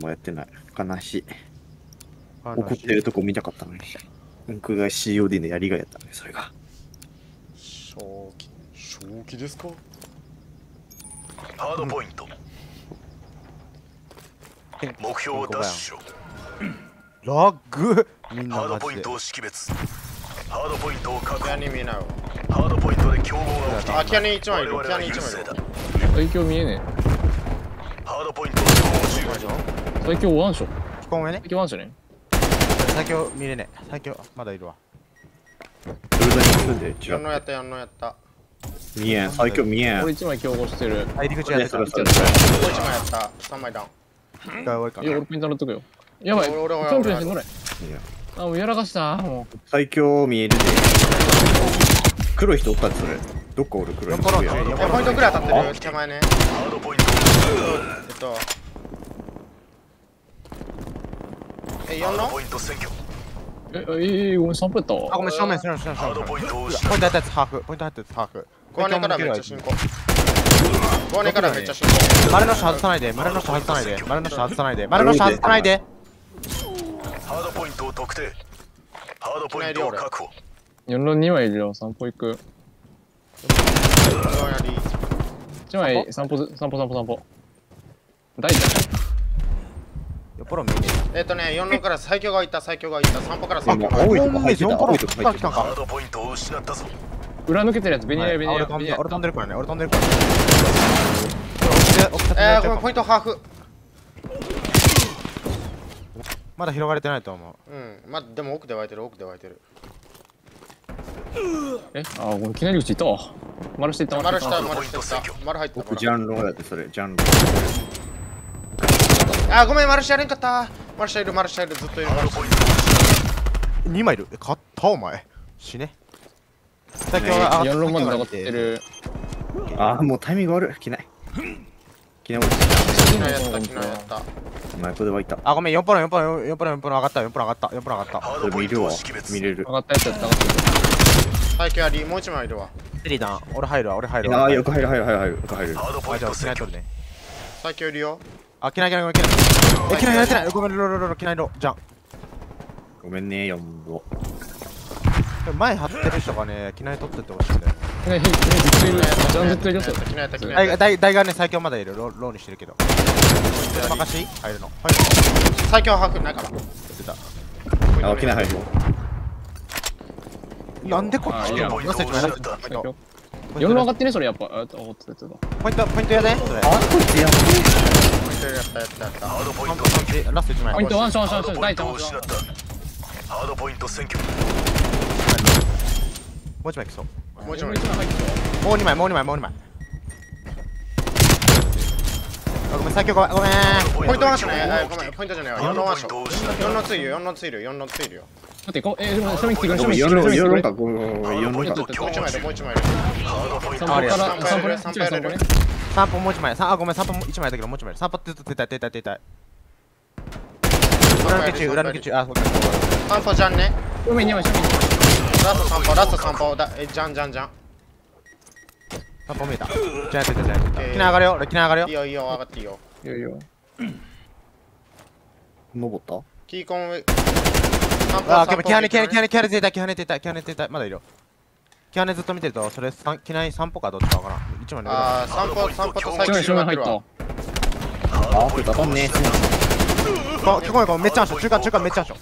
もやってない。悲しい。怒ってるとこ見たかったのに。僕が COD のやりがいやったのに、それが。正気正気ですか？ハードポイント。目標を奪取しろラッグ！みんなハードポイントを識別。ハードポイントを確保。キアニ見えないわ。ハードポイントで競合が起きている。あキアニ一枚いるキアニ一枚いる優勢だ。最強見えねハードポイント最強ワンショ聞こえね。最強ワンショね。最強見れねえ。最強まだいるわ。それだけ住んで、ちら4のやった4のやった。見えん、最強見えん。俺一枚競合してる。入り口やってた。もう1枚やった。3枚ダウン。一回終わりかいや俺ピンタ乗っとくよ。やばい。俺俺俺ピョンピョンして乗れいや。あもうやらかした。も最強見えるで。黒い人おったで、それ。どっかおる黒い人。4コロンや4えポイントくらい当たってる。手前ね。えっとえ4の？ハードポイント占拠うえええごめん散歩やったわ。あごめん正面正面正面正面。ハードポイントをポイン失トやったやつハーフポイント入ったやつハーフ5年からめっちゃ進行。5年からめっちゃ進行。丸の下外さないで丸の下外さないで丸の下外さないで。丸の下外さないでハードポイントを特定。ハードポイントを確保。4論2枚いるよ散歩行く。4やり。1枚散歩ず散歩散歩散歩。大ちよっぽど見えっとね4のから最強がいた最強がいた3歩からでも最強がい青いとこ入ってた。4コロン青いとこ入ってた。来たんか。ハードポイントを失ったぞゃん裏抜けてるやつベニヤ。ベニヤ俺飛んでるからね俺飛んでるから。えーごめんポイントハーフまだ広がれてないと思う。うん。までも奥で湧いてる奥で湧いてる。えあごめんきなり口いったわ。丸していった丸していった。下丸下下。丸入った僕、ジャンローやって、それ。ジャンロあごめん丸下やれんかった丸下いる丸下いるずっといるハー丸下ドポイントを失2枚いる？え買った？お前死ね最強は4論まで残ってるあー、もうタイミング悪い。着ない。着ない俺。昨日やった昨日やったマイクで湧いた。あごめん4ポロ4ポロ4ポロ4ポロ上がった4ポロ上がった4ポロ上がったそハードポイントをれ見るわ見れる上。がったやつやった上がったや最強やりもう一枚いるわスリーダン俺入るわ俺入るわあー、よく入る入る入る入る。よく入る。あじゃあト占拠キナイ取るね最強いるよあキナイキナイキナイえキナイやってない。ごめんロロロロキナイロじゃん。ごめんね、4号。前張ってる人がねキナイ取ってってほしいんだよつね。ひひずっといるジャンずっといるよ。それ昨日やった昨日やった大大ね最強まだいる。ロローにしてるけど。任し入るの？入るの最強ハーフないから。出た。あ、着ない入るよ。なんでこっちあいや。よせちまいなポイントを最強4論上がってねそれやっぱ。ポイントポイントやであ、こいつやばい。ポイントやったやったやった。ハードポイン3ト占拠ポラスト1枚。ポイントワンションワンションンワンション大ちゃんワンション。トを失った。ハードポイント占拠もう1枚来そうもう一枚。もう2枚もう2枚もう2枚ごめん最強ごめん。ごめんポイントワンションねごめんポイントじゃないわ。4のワンション4のついるよ4のついるよ4のついるよ。待ってこえでも正面来てくれごめん、4正面来てくれ論、4論正面来てくれ。か。ごめん、ごめん、4論か。もう一枚いるもう一枚いる。ハードポイント散歩か歩やる散歩ね？散歩やる。散歩ね。3本もう1枚さあごめん3本も1枚だけどもう1枚3本出た出た出た出た裏抜け中裏抜け中。あそうか散歩じゃんね。正面2枚正面ラスト散歩ラスト散歩。だえじゃんじゃんじゃん3本見えたじゃあやってたじゃあやってたえーキナ上がるよ俺キナ上がるよいいよいいよ上がっていいよいやいや登った？キーコン上散歩あ、散歩キハネ、キハネ、キハネ、キハネ出た、キハネ出た、キハネ出た、まだいるよ。キハネずっと見てると、それ、さんキナイ散歩かどっちかわからん。一枚抜けあー散歩散歩と最正面正強がってる面入ったわあ、これ当たんねえ。た。こ、聞こえこめっちゃんしょ、中間、中間めっちゃんしょ。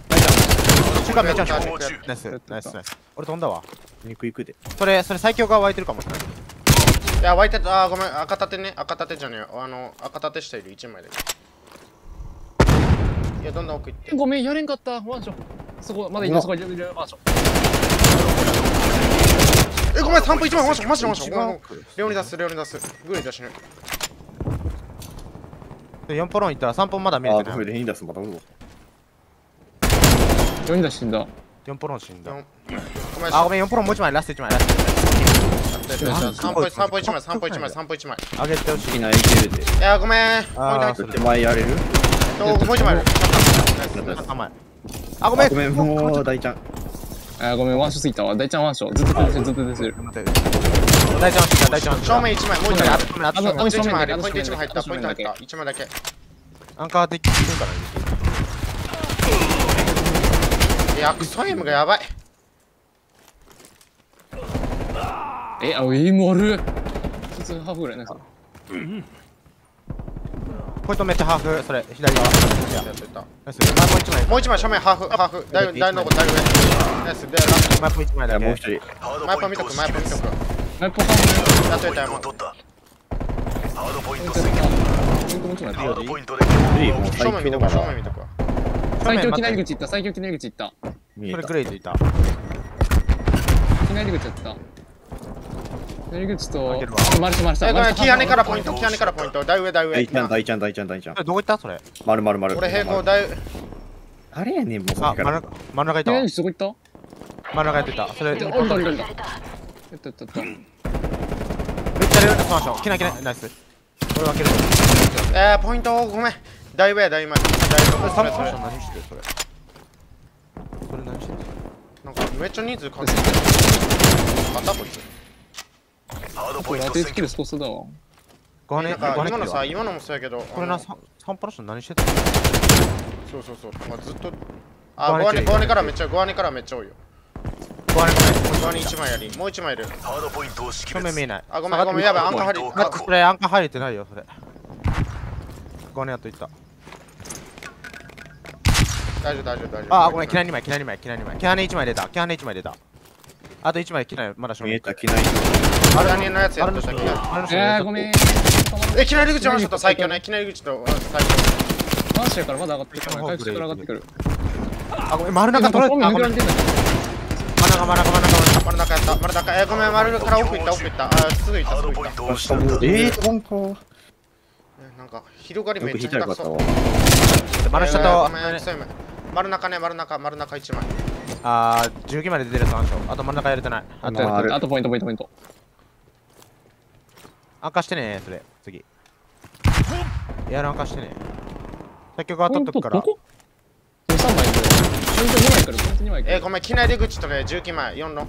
中間めっちゃんしょ。ナイス、ナイス、ナイス。俺飛んだわ。肉いくで。それ、それ最強が湧いてるかもしれない。いや湧いてたあーごめん赤盾ね。赤盾じゃねえよ。あの赤盾下いる。1枚だけ。いやどんどん奥行って。ごめんやれんかった。ワンション。そこまだいるそこいるいる。ワンション。えごめん散歩1枚マジマジマジ違うごめんごめん。レオニダスレオニダスグリー出しねで、4ポロンいったら3本まだ見えあ、てない。これレインダスまたうぞ。4人だ死んだ。4ポロン死んだ。ごめんあ、ごめん、4ポロンもう1枚、ラスト1枚、ラス散歩散歩1枚散歩1枚散歩1枚ト。上げてほしい。着ないけるで。いやごめんポイントあー手前やれる？ともう1枚いるあ、前。あ、ごめん。ごめん、もう大ちゃん。あごめんワンションすぎたわ大ちゃんワンションずっと出てるずっと出てる。大ちゃん死んだ、大ちゃん死んだ。正面1枚もう1枚あるあとあとポイント1枚あるあとポイント1枚入ったポイント入った正面だけ1枚だけアンカーできてるからいやクソエイムがやばいえ、あ、エイム悪い。普通ハーフぐらい。ね。ポイントめっちゃハーフ。それ左側。やってた。ナイス。前もう一枚。もう一枚正面ハーフハーフ大大の子大上。ナイス。でラスト。前もう一枚だもう一人。ハードポイントを前パン見とく前パン見とく。ナイプハーやっといたよハーハードポイントで正面見とく正面見とく最強機内口行った、最強機内口行った。これグレイズいた機内口やった。機内口と、開けるわ。マルシャマルシャ。えごめんキハネからポポイントキハネからポイント。大上大上大ちゃん大ちゃん大ちゃん大ちゃん。どこ行った？それ。丸丸丸。俺平行大あれやねんもうあ真ん中真ん中いたわ口どこ行った？真ん中やってた。それめっちゃおいたおいたおいた。やったやったやった。レベルでスマッシュキナキナナイス。これ分けるえーポイントごめん。大上大前大上それそれ。何してる？それ。それ何してる？なんかめっちゃ人数かけて。るまたこいつこれ当てつけるスポスだわ。ごはねなんかごはね。今のさ今のもそうやけどこれなあのササンパラション何してたそうそうそう。まあずっとあゴアネゴアネからめっちゃゴアネからめっちゃ多いよ。ごはねごめんゴアネ1枚やりもう1枚いる。ハードポイントを識別正面見えない。あごめんごめんやばいアンカーハリ確保それアンカー入れてないよそれ。ごはねやっといった。大丈夫大丈夫大丈夫。あごめんキナ2枚キナ2枚キナ2枚。キナね1枚出た。キナね1枚出たあと1枚キナまだ正見面えた機内あれ何のやつやったさっえー、ごめん。え、いきなり口の人と最強ね。いきなり口と。最強。マーシャからまだ上がってくる回復から上がってくる。あごめん丸中取られてん。だ真ん中真ん中真ん中。丸中やった。丸中。えー、ごめん、丸から奥行った、奥行った。あー、すぐ行った、すぐ行った。えーなんかえなんか、広がりめっちゃ下手くそ。丸下とめん、そういう丸中ね、丸中、丸中1枚。あー19まで出てるやつあんしょ。あと真ん中やれてない。あとあとポイントポイントポイント。暗化してねそれ。次。やる暗化してね作曲が取っとくから。どここれ3枚いる。ポイント2枚来る、ポイント2枚来る。えー、ごめん、機内出口とね、19枚、4の。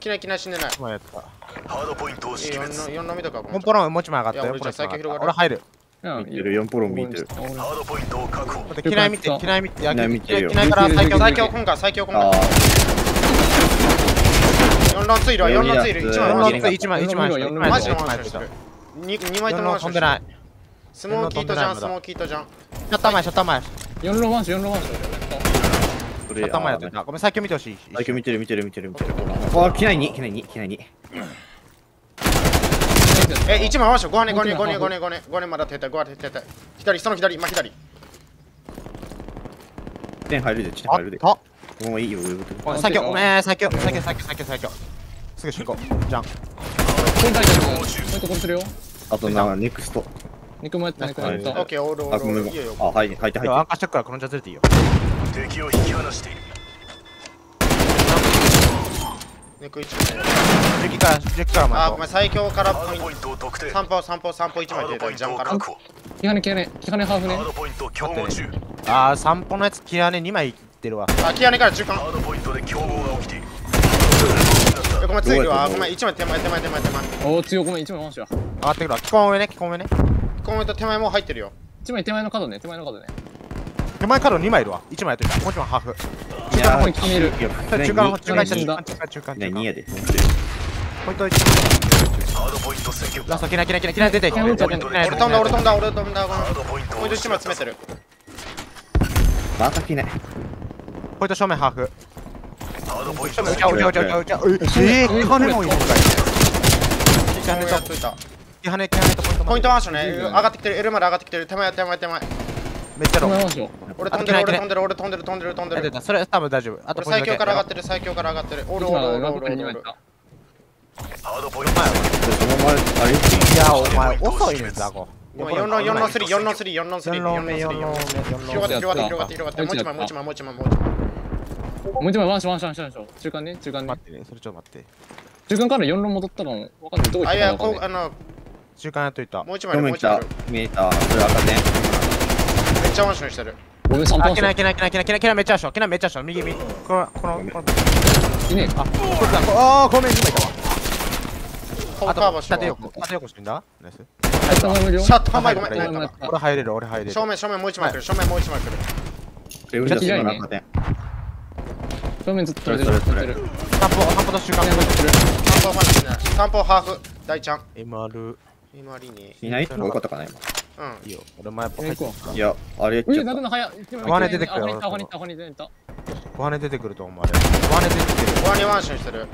機内、機内死んでない。一枚やった。ハードポイントを識4別の、4のみとかごめん。モンポロンもう一枚上がったよ。俺じゃあ最強広がる。俺入る。うん見てる。4ポロン見てる。ハードポイントを確保待って機内見て機内見ていや機内見てるよ機内から最強最強今回、最強今あ回。4論ついるわ、4論ついる。1枚4マジの1枚1枚。四のマジの1枚してる。2枚とも飛んでないスモーキートじゃん、スモーキートじゃん。シャッター前シャッター前。シ4ローワンション、4ローワンション。それャッター前やってた。ごめん最強見てほしい。最強見てる見てる見てる見てる。あ機内に機内に機内にえ、1枚ワンション、5年、5年、5年、5年、5年、5年まだ停滞、5年停滞。左、その左、今左。点入るで地点あ入るでっもういいよ最強ごめん最強最強最強最強最強すぐ進行じゃんポイント入ってる。ポイント殺するよ。あとなネクスト肉もやった、肉もやった。オッケー、オール、オール。いいよ。あはい入って入っ暗化しとくからこのじゃずれていいよ敵を引き離している肉1枚。10から10から前あー、ごめん、最強からポイポイント。ントを特定散歩、散歩、散歩1ハード枚停滞、ポイントをジャンから。キハネ、キハネ、キハネハーフねあー散歩のやつキラね2枚いってるわあ、キアネから中間。ハードポイントで競合が起きているえごめん、ついるわ。どうやって？ごめん、1枚手前、手前、手前、手前。おー、強い、ごめん、1枚ワンション。上がってくるわ基本上ね基本上ねコメント手前もう入ってるよ。1枚手前の角ね、手前の角ね。手前から2枚いるわ。1枚やっといた。もう1枚ハーフ。いやここに決める。いや中間の中間中に間中間。中間。ね2やでポイント1ハードポイント占拠ラストキラキラキラキラ出てキラキラキラ俺飛んだ、俺飛んだ、俺飛んだ。ごめんハードポイントをポイント1枚詰めてる。また機内ポイント正面うちゃうちゃうちゃうちゃうちゃうえー金もいいやっといた。キハネキハネとポイントポイントはワンションね。上がってきてる。L まで上がってきてる。手前、手前、手前。めっちゃロー。俺飛んでる、俺飛んでる、俺飛んでる、飛んでる、飛んでる。それ多分大丈夫あと俺最強から上がっってる、最強から上がってる。オール、オ今、ール、オール、ラオール、オール、オールブに2枚いっ。た。ハードポイントその前あれいやお前遅いねんザコごめん4の4の3、4の3、4の3、4 4ローの3。目4ロー目4ロー広がって、広がって、広がって、広がって。もう一枚、もう一枚、もう一枚、もう一枚。もう1枚ワンション、ワンション、ワンションワンション。中間ね、中間ね待。ってねそれちょっと待って中間から4ロー戻ったの、わかんない。どこ行っあ、いや、たかわかんない。こう、あの、中間やっといたもう一枚もう一枚。見えたそれ赤点ちゃワンションしてる。ごめん、3あ本キナキナキナキナキナキナめっちゃあしょキナめっちゃあしょ右右。このこのこの。いねあこれだ。あーごめん2枚いたわ。あと縦横縦横死んだ？ナイス。シャット販売ごめん。入るごめん。俺入れる俺入れる。正面正面もう一枚来る。正面もう一枚来る。レベル出すの中で。正面ずっと取れてる。散歩散歩と習慣正面取ってる。散歩までしない散歩ハーフ。大ちゃん。MR 今リにいない？よかったかな、今。うん。いいよ。俺もやっぱ入っていや、あれやっう。ちゃっえ、なくな早い。小金出て。くる小金小金出てた。小金出てくると。思うあれ小金出てくるワンにワンションしてる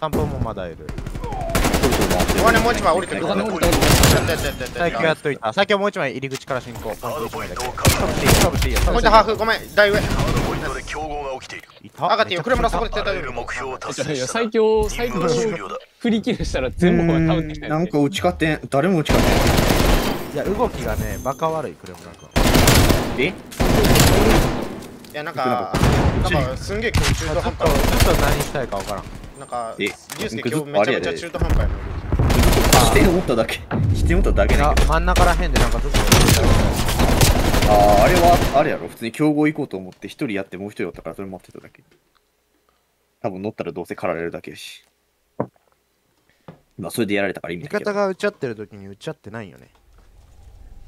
散歩もまだいるた。ワンにもう一枚降りてくる小金降りた降りやってやっといた最強もう一枚入り口から進行ポインていいかぶっていいよポイントハーフごめん。大上ハードポイントで競合が起きているいた上がっていいよ最強、最強振り切るしたら全部倒ってきた。なんか打ち勝てん、誰も打ち勝いや動きがねバカ悪いクレムラ君てん。えいやなんかなんかすんげえ今日中途ずっと半端ずっと何したいか分からんなんかえリュウスケ今日めちゃめちゃ中途半端やな視点を持っただけ。視点を持っただけいやだけど。真ん中らへんでなんかずっとああ、あれは、あれやろ。普通に競合行こうと思って、一人やってもう一人おったから、それ待ってただけ。多分乗ったらどうせ狩られるだけやし。まあ、それでやられたから意味味ないけど。方が打ち合ってる時に打ち合ってないよね。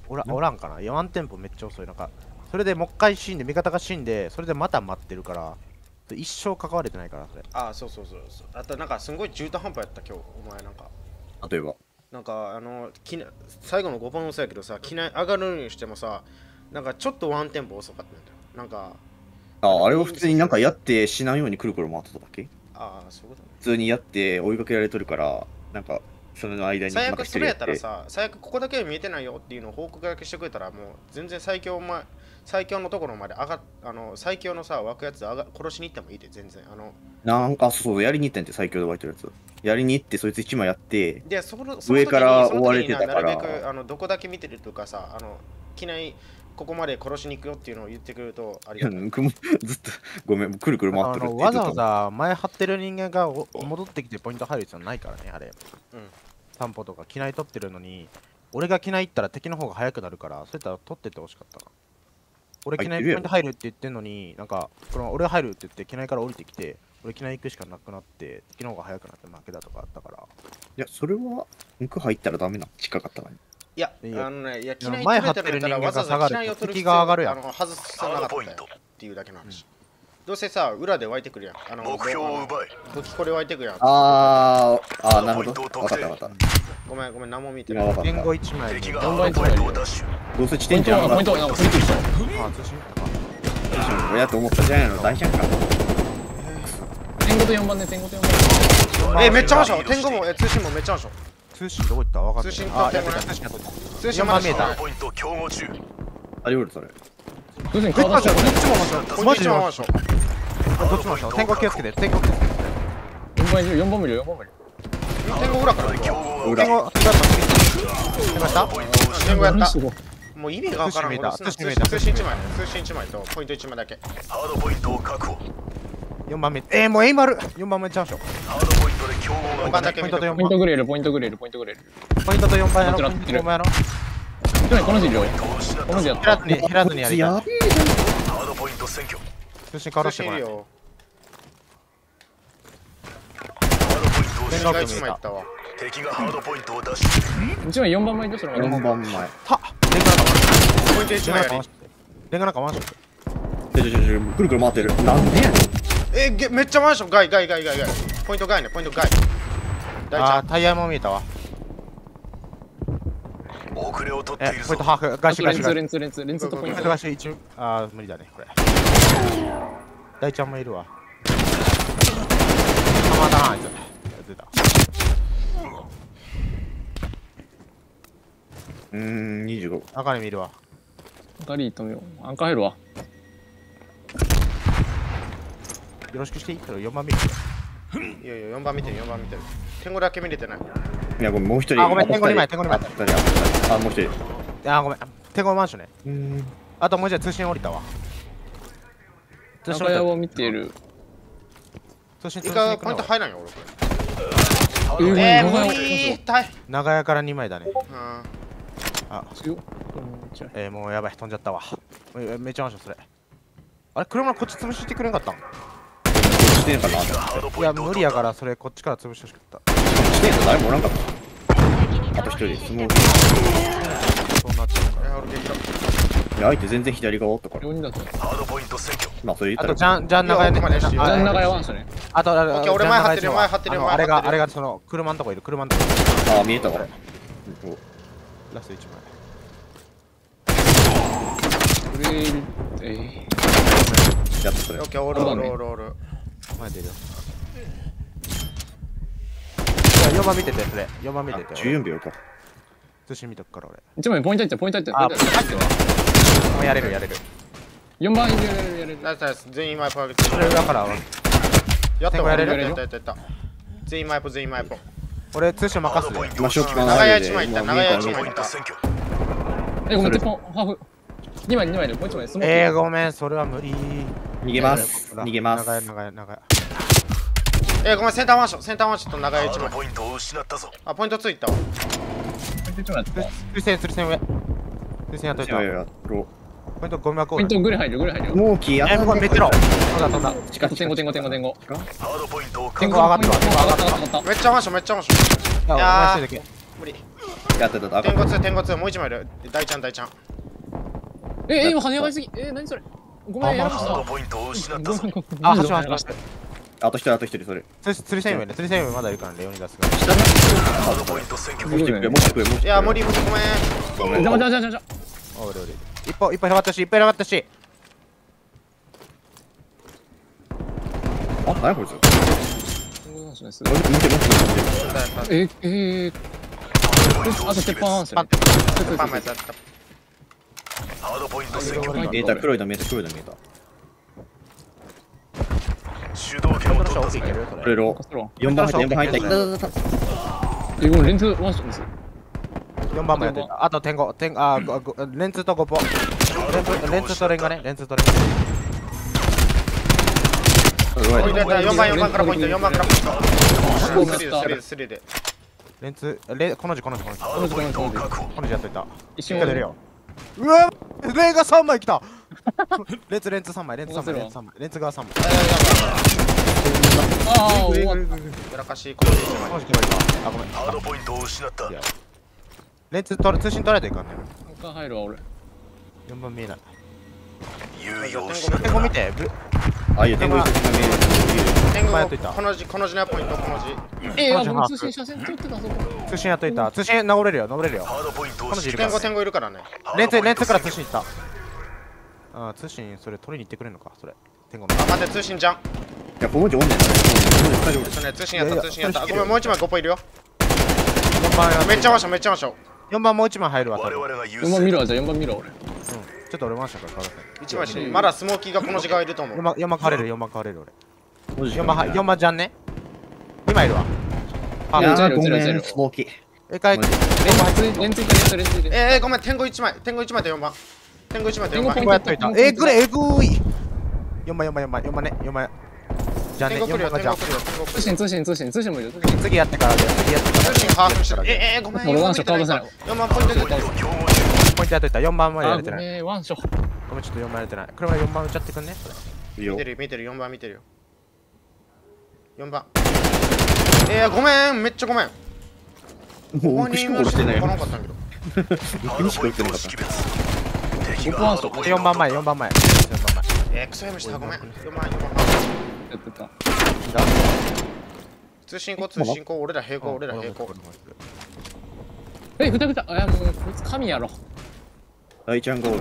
おらおらんかな？いやワンテンポめっちゃ遅い。なんかそれでもう一回死んで味方が死んでそれでまた待ってるから一生関われてないからそれ。あそうそうそうそう。あとなんかすんごい中途半端やった今日。お前なんか。例えば。なんかあのきな最後の5番もそうやけどさ機内上がるにしてもさなんかちょっとワンテンポ遅かったんだよな。んかああ、あれを普通になんかやって死なんようにくるくる回ってただけ？ああそういうことね。普通にやって追いかけられとるから、なんか、その間に最悪それやったらさ最悪ここだけは見えてないよっていうのを報告だけしてくれたらもう全然最強ま最強のところまで上がっあの最強のさ湧くやつ上が殺しに行ってもいいで全然。あのなんか、そうそう、やりに行ったんやって、最強で湧いてるやつ。やりに行って、そいつ一枚やって、でその上から追われてたから。なるべくあのどこだけ見てるとかさあの機内ここまで殺しに行くよっていうのを言ってくれるとありがたい。僕も ずっと、ごめん、くるくる回あってるわざわざ前張ってる人間がお戻ってきてポイント入る必要ないからねあれ。うん。散歩とか機内取ってるのに俺が機内行ったら敵の方が早くなるからそういったら取ってってほしかったな俺機内ポイント入るって言ってんのになんかこの俺が入るって言って機内から降りてきて俺機内行くしかなくなって敵の方が早くなって負けだとかあったから。いや、それは、肉入ったらダメな。近かったから。いや、いやあのね、いや、機や内前張ってる人間が下がる敵が上がるやんあの外さなかったっていうだけの話。どうせさ、裏で湧いてくるやん。あの目標を奪え武器これ湧いてくるやん。あー、あー、なるほど。わかったわかっごめん、ごめん、何も見てない。今わかった。言語1枚どうせ地点じゃん。ポイントは、なんか振り切る人。あ通信親と思ったじゃないの。大ちゃんか。天狗と4番ね、天狗と4番。え、めっちゃマンション。天狗も、え、通信もめっちゃマンション。通信どこ行った？わかんない。通信とあやった。通信やってた。通信マンション。四番見えハードポイント競合中ありおる、それ。どうせに顔出しちゃうどっちもマンション。こっちもマンション。どっちもしよう天候気をつけて天候気をつけて。4番いるよ、4番無理よ、4番無理。天狗裏から。行く競わ。裏合が起き天候天候天候した。天狗やっもう意味がわからん。通信1枚。通信1枚と、ポイント1枚だけ。ハードポイントを確保4番目えー、もうエイマル4番目チャンスよハードポイントで競合4が番ポイントと4ポイントグレール、ポイントグレール、ポイントグレール。ポイントと4番やろポイントどっちだ4番やろ去年この字いるよ。ポイントを失ったこの字やった。減らずに減らずにやりたい。ハードポイント占拠通信変わら通せてこない信いるよ。ハードポイントを失っ通信が1枚いった敵がハードポイントを出してうちは4番前どうしたのか4な番前。たレンガなんかポイント1枚やり。レンガなんかマンションちょちょちょちょ、くるくる回ってる。なんでやねん。え、げめっちゃマンション。ガイガイガイガイガイ。ポイントガイね、ポイントガイ。大ちゃん。あータイヤも見えたわ遅れを取っているポイントハーフガシガシガシレンツ、レンツ、レンツとポイントポイント。ガシ1あー無理だねこれ大ちゃんもいるわたまたまあいつ出たうーん、25。赤に見るわガリー止めよう。アンカー入るわ。よろしくしていいけど4番見るいやいや、4番見てる、4番見てる。天狗だけ見れてない。いや、ごめん、もう一人。あごめんもう一人天狗二枚天狗二枚あ二人あ、あもう一人。あーごめん手ごマンションねうーん。あともう一台通信降りたわ通信を見ている。通信通信行くのポイント入らんよ、俺こえー、れ。えー、長屋無理痛い。長屋から2枚だねうん。あ強っえー、もうやばい飛んじゃったわえめっちゃマンションそれあれ車こっち潰してくれんかったん？してんかな敵がハードいや無理やからそれこっちから潰してほしかったしてんの誰もおらんかった。あと一人、スモーク。そうなっちゃうかいや俺激怒いや、相手全然左側おったから。4人だとハードポイントまあ、それ言っら。あたら。と、ジャン、ジャン長屋ね。ジャン長屋ワンショねあと、あれ俺前張ってる前張ってるよあれが、あれが、その、車のとこいる、車のとこ。ああ、見えたわ。ラスト1枚。えやっとそれオッ。ケーオールオールオールオール前出るよ。いや4番見てて、それ。4番見てて。14秒か。通信見とくから俺。ー、一枚ポイント入ってポイント入ってあポイント入ってもうやれるやれる。4番やれるやれるやれるナイスナイス全員マイプ上げてそれ裏から、やったわやれる？やったやった全員マイプ全員マイプ俺通信任すで。長屋一枚いったまあ長屋一ハード枚いったえごめん鉄砲ハーフ2枚2枚でもう1枚えー、ごめん、それは無理。逃げます。逃げます。長屋、長屋、長屋。えーごめんセンターワンショットセンターワンショット長ハ屋一枚ードポイントを失ったぞあポイントついたわポイント1枚やった通信、通信上。通信やっといた。いやいや、ロポイントゴミ箱ポイントグレ入るグレ入るよモーキーえ、これめっちゃろ。飛んだ飛んだ。近点五点五点五点五ハードポイント上がったわ。天候上がったわ。上がっためっちゃワンショットめっちゃワンショットいや、お前一人だけ。無理やってた、天ん。候2天候2もう一枚いる大ちゃん大ちゃんええ今跳ね上がりすぎえ何それごめんやりまポイントを失ったぞあ、走りました。あと一人、あと一人、それ。釣り釣り線上ね。釣り線上まだいるからね、レオニダスが。ハードポイント占拠もう一人もう一人もう一人。いや無理無理ごめんごめん。邪魔邪魔邪魔邪お。一歩、一歩広がったし、いっぱい広がったし。あ、何やこいつ。ええーあと鉄板ワンショパンねパンマやったやったハードポイント占拠見えた、黒いの見えた、黒いの見えた。主導権を取ったぞいけるそれ。これロカストロン4番入った、4番入った。いいけるたいたいたえごめんレンズワンションです4番もやってた。あと天狗、天あ、レンツとゴポ。レンツ、レンツとレンガね。レンツとレンガ。うわポイントやった4番4番からポイント4番からポイントごめんスリーでスリーでスリーでレンツ、レこの字、この字、この字。ハードポイントを確保この字やっといた。一瞬一回出るよ。うわレンガ3枚来たレンツ、レンツ3枚、レンツ3枚、レンツ3枚。レンツ側3枚。ああ終わっやらかしいこれ。あ、ごめん。ハードポイントを失ったレンツ取る通信取られていかんねた他入るわ俺4番見えない。優位を失っ天狗見て。ブあ、いや、天狗が見える。天狗前やっといた。この字この字のポイントこの字。えー、通信車線通ってたぞ通信やっといた。通信登れるよ、登れるよ。ハードポイントをこの字いる天狗天狗いるからね。レンツ、レンツから通信信行った。ああ、通信、それ取りに行ってくれんのか、それ。天狗あ待って通信じゃん。いや、この字おんねん。大丈夫そうね通信やった通信やった。ごめんもう一枚5ポいるよ。4番やめっちゃワンションめっちゃワンション4番もう1枚入るわ。多我分々が優4番見勢るわじゃあ4番見るわ俺。うんちょっと俺回したから買わ1枚しまだスモーキーがこの字側いると思4う。番、4番買われる、4番買われる俺。文字4番は、4番じゃんね？2枚いるわ。あ、いやゼロー、ごめん、スモーキー。え、かい、えーごめん。天狗1枚。天狗1枚と4番。天狗1枚と4番。え、ぐれ、えぐーい。4番、4番、4番、4番ね、4番。じゃんね、4天狗来るよ通信通信通信通信もいる次やってからで、次やってから通し。えーごめん。俺ワンショット顔出せない。4番ポイントで。ポイントを競合しポイントやっといた。4番までやれてない。めんワンショッごめん、ちょっと4番やれてない。車4番打っちゃってくんね。いいよ見て。る見てる4番見てるよ。4番。えーごめんめっちゃごめん。もう奥しか殺してないよ。なかったんけどハードポイントを識別敵がハードポイントを4番前、4番前。4番前。えークソやめしたごめん。4番4番。やってた通信行通信行俺ら平行俺ら平行。えふたふた。あもうこいつ神やろ大ちゃんゴール。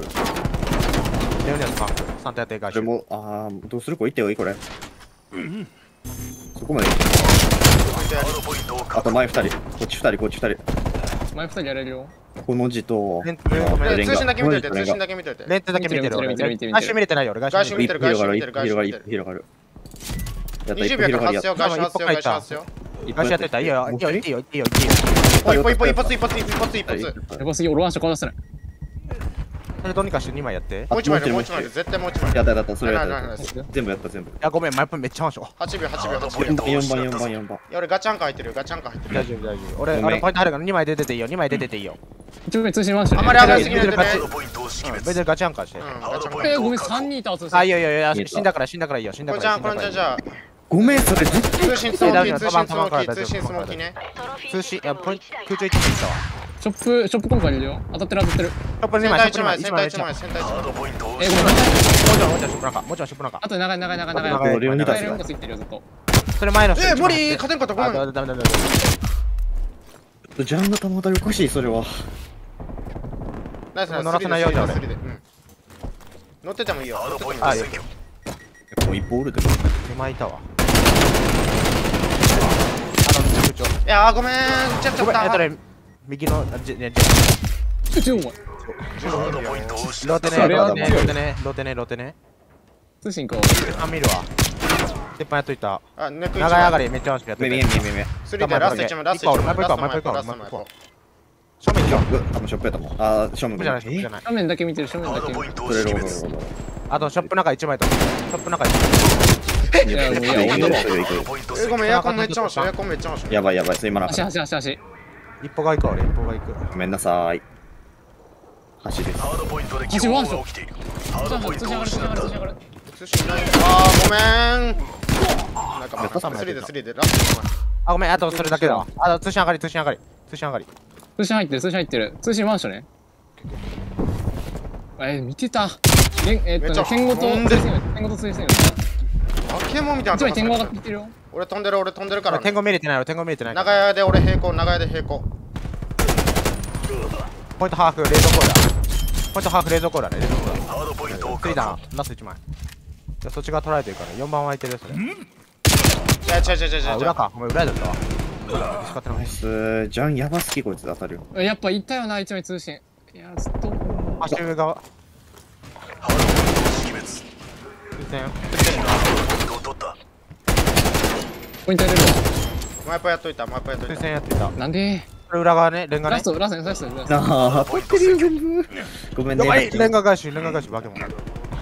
レオニアスさん、サンタやって返しこれ。も、あー、どうする？これ行ってよいいこれ。そこまで行ってあと前2人。こっち2人、こっち2人。前二人やれるよこの字と、通信だけ見といて通信だけ見といてレンツだけ見てる外周見れてないよ俺。外周見れてる。外周見てる広がる、広がる。やった、20秒から発広がりやっよ外周発よ外周発よ外周やっといた。いいよ、いいよ、いいよ、いいよ、いいよ。ポイポイポイ一発一発一発一発やばすぎ俺ワンショット顔出せないそれどうにかして2枚やって。もう一枚でもう一枚で絶対もう一枚やったやった、それやった。全部やった、全部。いや、ごめん、マイプめっちゃマンション。8秒8秒8ハードポイン秒トを4番、4失ったぞ番、4番。いや俺ガチャンカ入ってるよガチャンカ入ってる大丈夫、大丈夫。俺、あの、ポイント入るから2枚出てていいよ、2枚出てていいよ。一応通信ワンショットあんまり上がりすぎないでね別別にガチャンカして。えー、ごめん3ントを確保人いたあ、いいよいいよいいよ、死んだから死んだからいいよ、死んだからこれじゃあじゃあごめん、それ絶対通信スモーキー、通信スモーキー、夫通信スモーキーね。通信いやポイン空中一枚いったわショップ、ショップ今回いるよ。当たってる当たってる。ショップ2センター1枚ショップ枚、2センター1枚一枚枚、センター1枚。ハードポイントをえ、失ごめん。ったもうちょいもうちょいショップ中もうちょいショップ中あと長い長い長い長い。長い俺を見た長いロングスいってるよ、ずっと。それ前の人え、森、勝てんかった、ごあめん。ダメダメダメジャンがたまたりおかしい、それは。ナイス乗らせないよ俺乗っててもいいよ。ハードポイントあ占拠もう一歩おるでも。手前いたわあの空調いやー、ごめん、ちゃっちゃった。右のあじねえ、強いお前。ハードポイントを失っローテねローテねローテねローテねロー。テね通信行こあ見るわ。鉄板やっといた。あ、ネック1長い上が枚。りめっちゃ楽しくやってめてめめめめ。スリでラスト1枚、ラスト1枚、ラスト1枚、ラスト1枚。正面行こう多分ショップやったもん。あー、ショップうじゃないショップじゃない。正面だけ見てる、正面だけ見てる。あとショップ中1枚と。ショップ中1枚。え、ごめん、エ占アコンめっちゃ面白い、エアコンめっちゃ面白い。やばいやばい、それ今な足、足、足、足。一歩が行くわ俺一歩が行く。ごめんなさい。橋です。拠ハードポイントで基本が起きている。ハードポイントを失ったあー、ごめん。なんかまあ、スリでスリでラスト1枚。あごめんあとそれだけだわあと通信上がり通信上がり通信上がり通信入ってる、通信入ってる。通信マンションね。え、見てた。げんえっとね、天狗と天狗と通信あ、ケモンみたいな一枚天狗上がってきてる。よ。俺飛んでる、俺飛んでるからね。天狗見れてないよ天狗見れてない長屋で俺平行、長屋で平行。ポイントハーフ冷蔵庫だポイントハーフ冷蔵庫だね冷蔵庫だハードポイントを確スリーダ保ウンラスト1枚じゃあそっちが取られてるから4番空いてるよそれいや、違う違う違う違う違う。あ裏かお前裏だったわ使ってないナイス。ジャンやばすぎ、こいつ当たるよ。えやっぱ行ったよな、一枚通信。いや、ずっと。足上側ハードポイントを識別通線ハードポイントを取った？ポイント入れるわ。マイパやっといた、マイパやっとい通た。線やってたこなんで？れ裏側ねレンガねラスト、ラスト、ラスト、ラスト。なあ、当たってるよ、全部。ごめんね。レンガ返しレンガ返しバケモン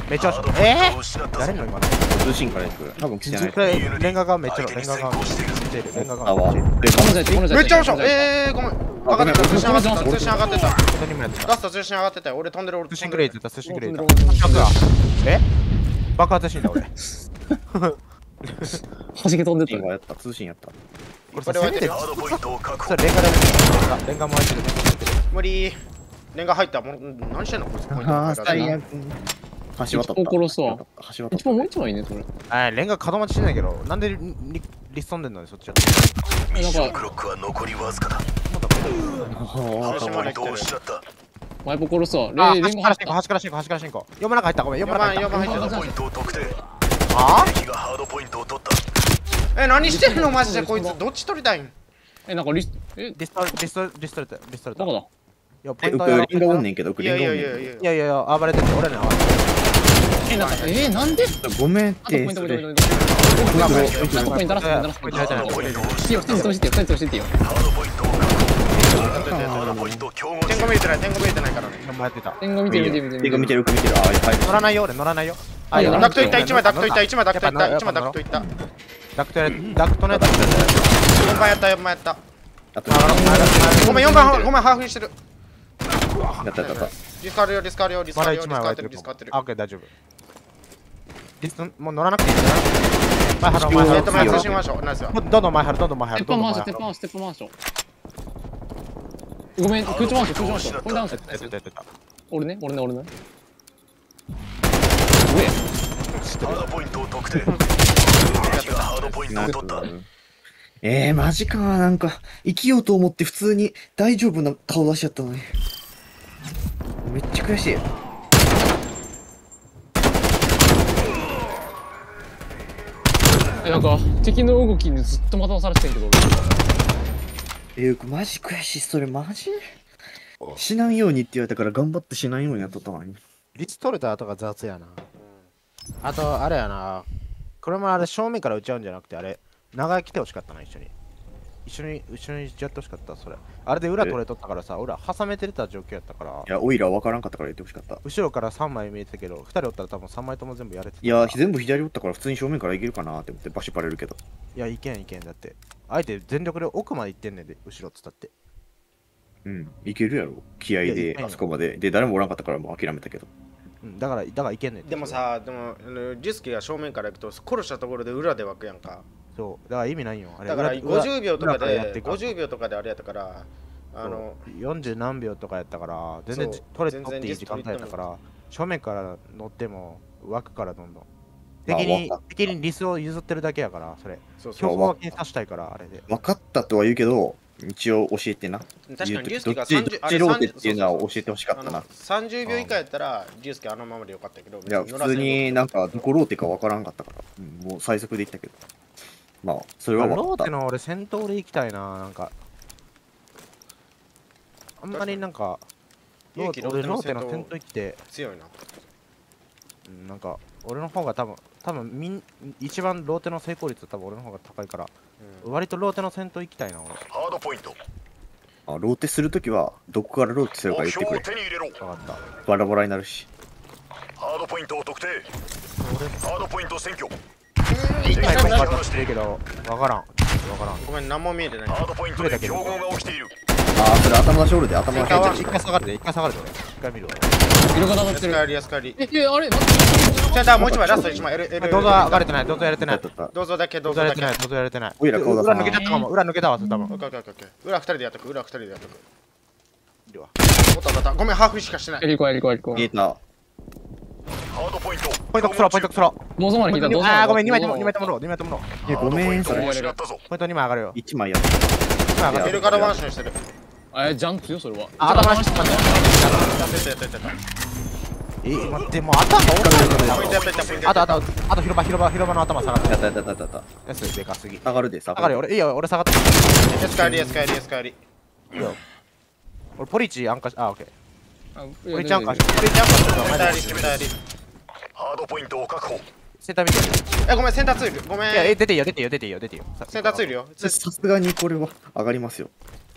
めっちゃハード押しえポイントを失った誰の今通信から行く。多分来てない。レンガがめっちゃレンガがレンガ。がめっちゃ面白い。ええー、ごめん。上がってた、通信上がってた、通信上がってた。本当にもやってたラスト通信上がってたよ。俺飛んでる、俺通信飛んでるグレーって通信グレーロ言ったーローロー100だえ？爆発死んだ俺弾け飛んでた通信。はやった、通信やった。俺さこれはせめてハードポイントを確保それレンガでレンガレンガレンガも空いてる無理。レンガ入った。もう何してんの？こいつポイントああ、最悪。橋渡った。殺すわ橋渡っ一番もう一枚いいね、それ。あレンガ角待ちしてないけどなんでリリリストンでんのにそっちはミッションクロックは残りわずかだハードポイントを失ったマイポ殺すわ。あレンガ入った。端から進行端から進行端から進行4番中入ったごめん4番中入っ4番ハ入ってたードポイントを特定あ敵がハードポイントを取ったえ、何してんの？マジでこいつ。どっち取りたいん？え、なんかリスト、え、リストリストリストレタリストレタどこだ？いやポえ、イントやろ奥リンガおんねんけど、リンガおんねんいやいやいや暴れてる俺ね暴れてるえ、なんか、えー、なんでごめんっあとポて、イント、ポイント、それポイント。今もうラストポイント、ラストポイント、ラストポイント。ポイントをいいよ、失った二つ通してよ、二つ通してよ。ハードポイントを確保ハードポイント競合天狗見えてない、天狗見えてないからね。4番やってた天狗見てる、見てる、見てる。リンガ見てる、奥見てる。ああ、はい。乗らないよ俺乗らないよあダクトいった、1枚ダクトいった、1枚ダクトいった、やっぱ1枚ダクトいった。ダクトやダクトのやつ4番やった、4番やった。ごめん、4番、ごめん、ハーフにしてる。やったやった。リスカールよ、リスカールよ、リスカルよ、1リスカーってる、枚はやってるリスカーってるあ。オッケー大丈夫リストもう乗らなくていい乗らなくていい前原前えっと、前原通しましょう。ナイスよ。どんどん前原どんどん前原鉄板回し、どんどん前原鉄板回し、鉄板回し。ごめん、空中回し、空中回し。これダウンしやったやったやった俺ね、俺ね、俺ね。ハードポイントを特定敵がハードポイントを取ったえー、マジかなんか、生きようと思って普通に大丈夫な顔出しちゃったのに。めっちゃ悔しい。え、なんか、敵の動きにずっとまたされててんけど、えー、マジ悔しい、それマジ？死なんようにって言われたから頑張って死なんようにやっとったのに。リス取れた後が雑やなあとあれやなこれもあれ正面から撃ち合うんじゃなくてあれ長来てほしかったな一緒に一緒に一緒にやってほしかったそれあれで裏取れとったからさ裏挟めてた状況やったからいや、オイラは分からんかったから言ってほしかった。後ろから3枚見えてたけど2人おったら多分3枚とも全部やれてたいや、全部左おったから普通に正面からいけるかなって思ってバシバレるけど。いやいけんいけんだって相手全力で奥まで行ってんねんで後ろっつったってうん、いけるやろ。気合であそこまで。で、誰もおらんかったからもう諦めたけど。うん、だからだからいけんねんでもさでもあのリスケが正面から行くと殺したところで裏で湧くやんか。そう。だから意味ないよ。あれだから裏裏50秒とか裏らやってでいかん50秒とかであれやったからあのそう。40何秒とかやったから全然取れ取っていい時間帯やったから正面から乗っても枠からどんどん。まあ敵に敵にリスを譲ってるだけやからそれ。そうそう標高分けにさしたいからあれで。分かったとは言うけど、一応教えてな。確かにリュウスケがどっち、どっ30ちローテっていうのは30教えてほしかったな。30秒以下やったらリュウスケあのままでよかったけどいや、普通になんか、どこローテか分からんかったから、うんもう最速でいったけど。まあ、それは分かったローテ。の俺戦闘で行きたいななんかあんまりなんかロー俺ローローテの戦闘テの戦闘行きて強いなうんなんか俺の方が多分多分みん一番ローテの成功率は多分俺の方が高いからうん。割とローテの戦闘行きたいな俺。ハードポイント。あローテするときは、どこからローテするか目言ってくれ。標を手に入れろ。分かった。バラバラになるし。ハードポイントを特定。ハードポイント占拠一回敵がこうや話しているってるけど分からん。分からん。ごめん何も見えてない。ハードポイントで競合が起きている。ああ、それ頭出しおるで、頭出しおる一回下がるで一回下がるで俺。一回見るわ。色が当たってる。安帰り安帰りえ、え、あれ待ってじゃあもう一枚ラスト一枚。L L どうぞ上がれてない。どうぞやれてない。どうぞだけどどううぞだけ。ぞやれてないどうぞやれてない。裏な抜けちゃったかも裏抜けたわ多分。オッケーオッケーオッケーオッケー。裏二人でやっとく裏二人でやっとく。いるわ。おったおった。ごめんハーフしかしてない。エリコエリコエリコ。ードポイント。ポイントクソロポイントクソロどうぞまで引いた。どうぞ。あーごめん2枚とも2どうぞ枚ともろ2枚ともろいや、ごめん、それ。ポイントを。失ったぞ。ポイント2枚上がるよ。1枚やった。2枚上がる。エルカドワンションしてる。え、ジャンプよ、それは。あ頭の下までやってたやってたやってたえ待ってもう頭折ったポイントやってたポイントやってたあとあとあと広場広場広場の頭下がってやったやったやったやった。やつでかすぎ。下がるで、下下がるよ。る。俺いいよ俺下がってエス帰りエス帰りエス帰り。いいよ。俺ポリチ安価しあオッケー。あポリチ安価しいやポリチ安価しセンターやりセンターやり。ハードポイントを確保。センター見て。えごめんセンターツール。ごめん。いやえ出ていいよ出ていいよ出ていいよ出ていいよ。さセンターツールよ。さすがにこれは上がりますよ。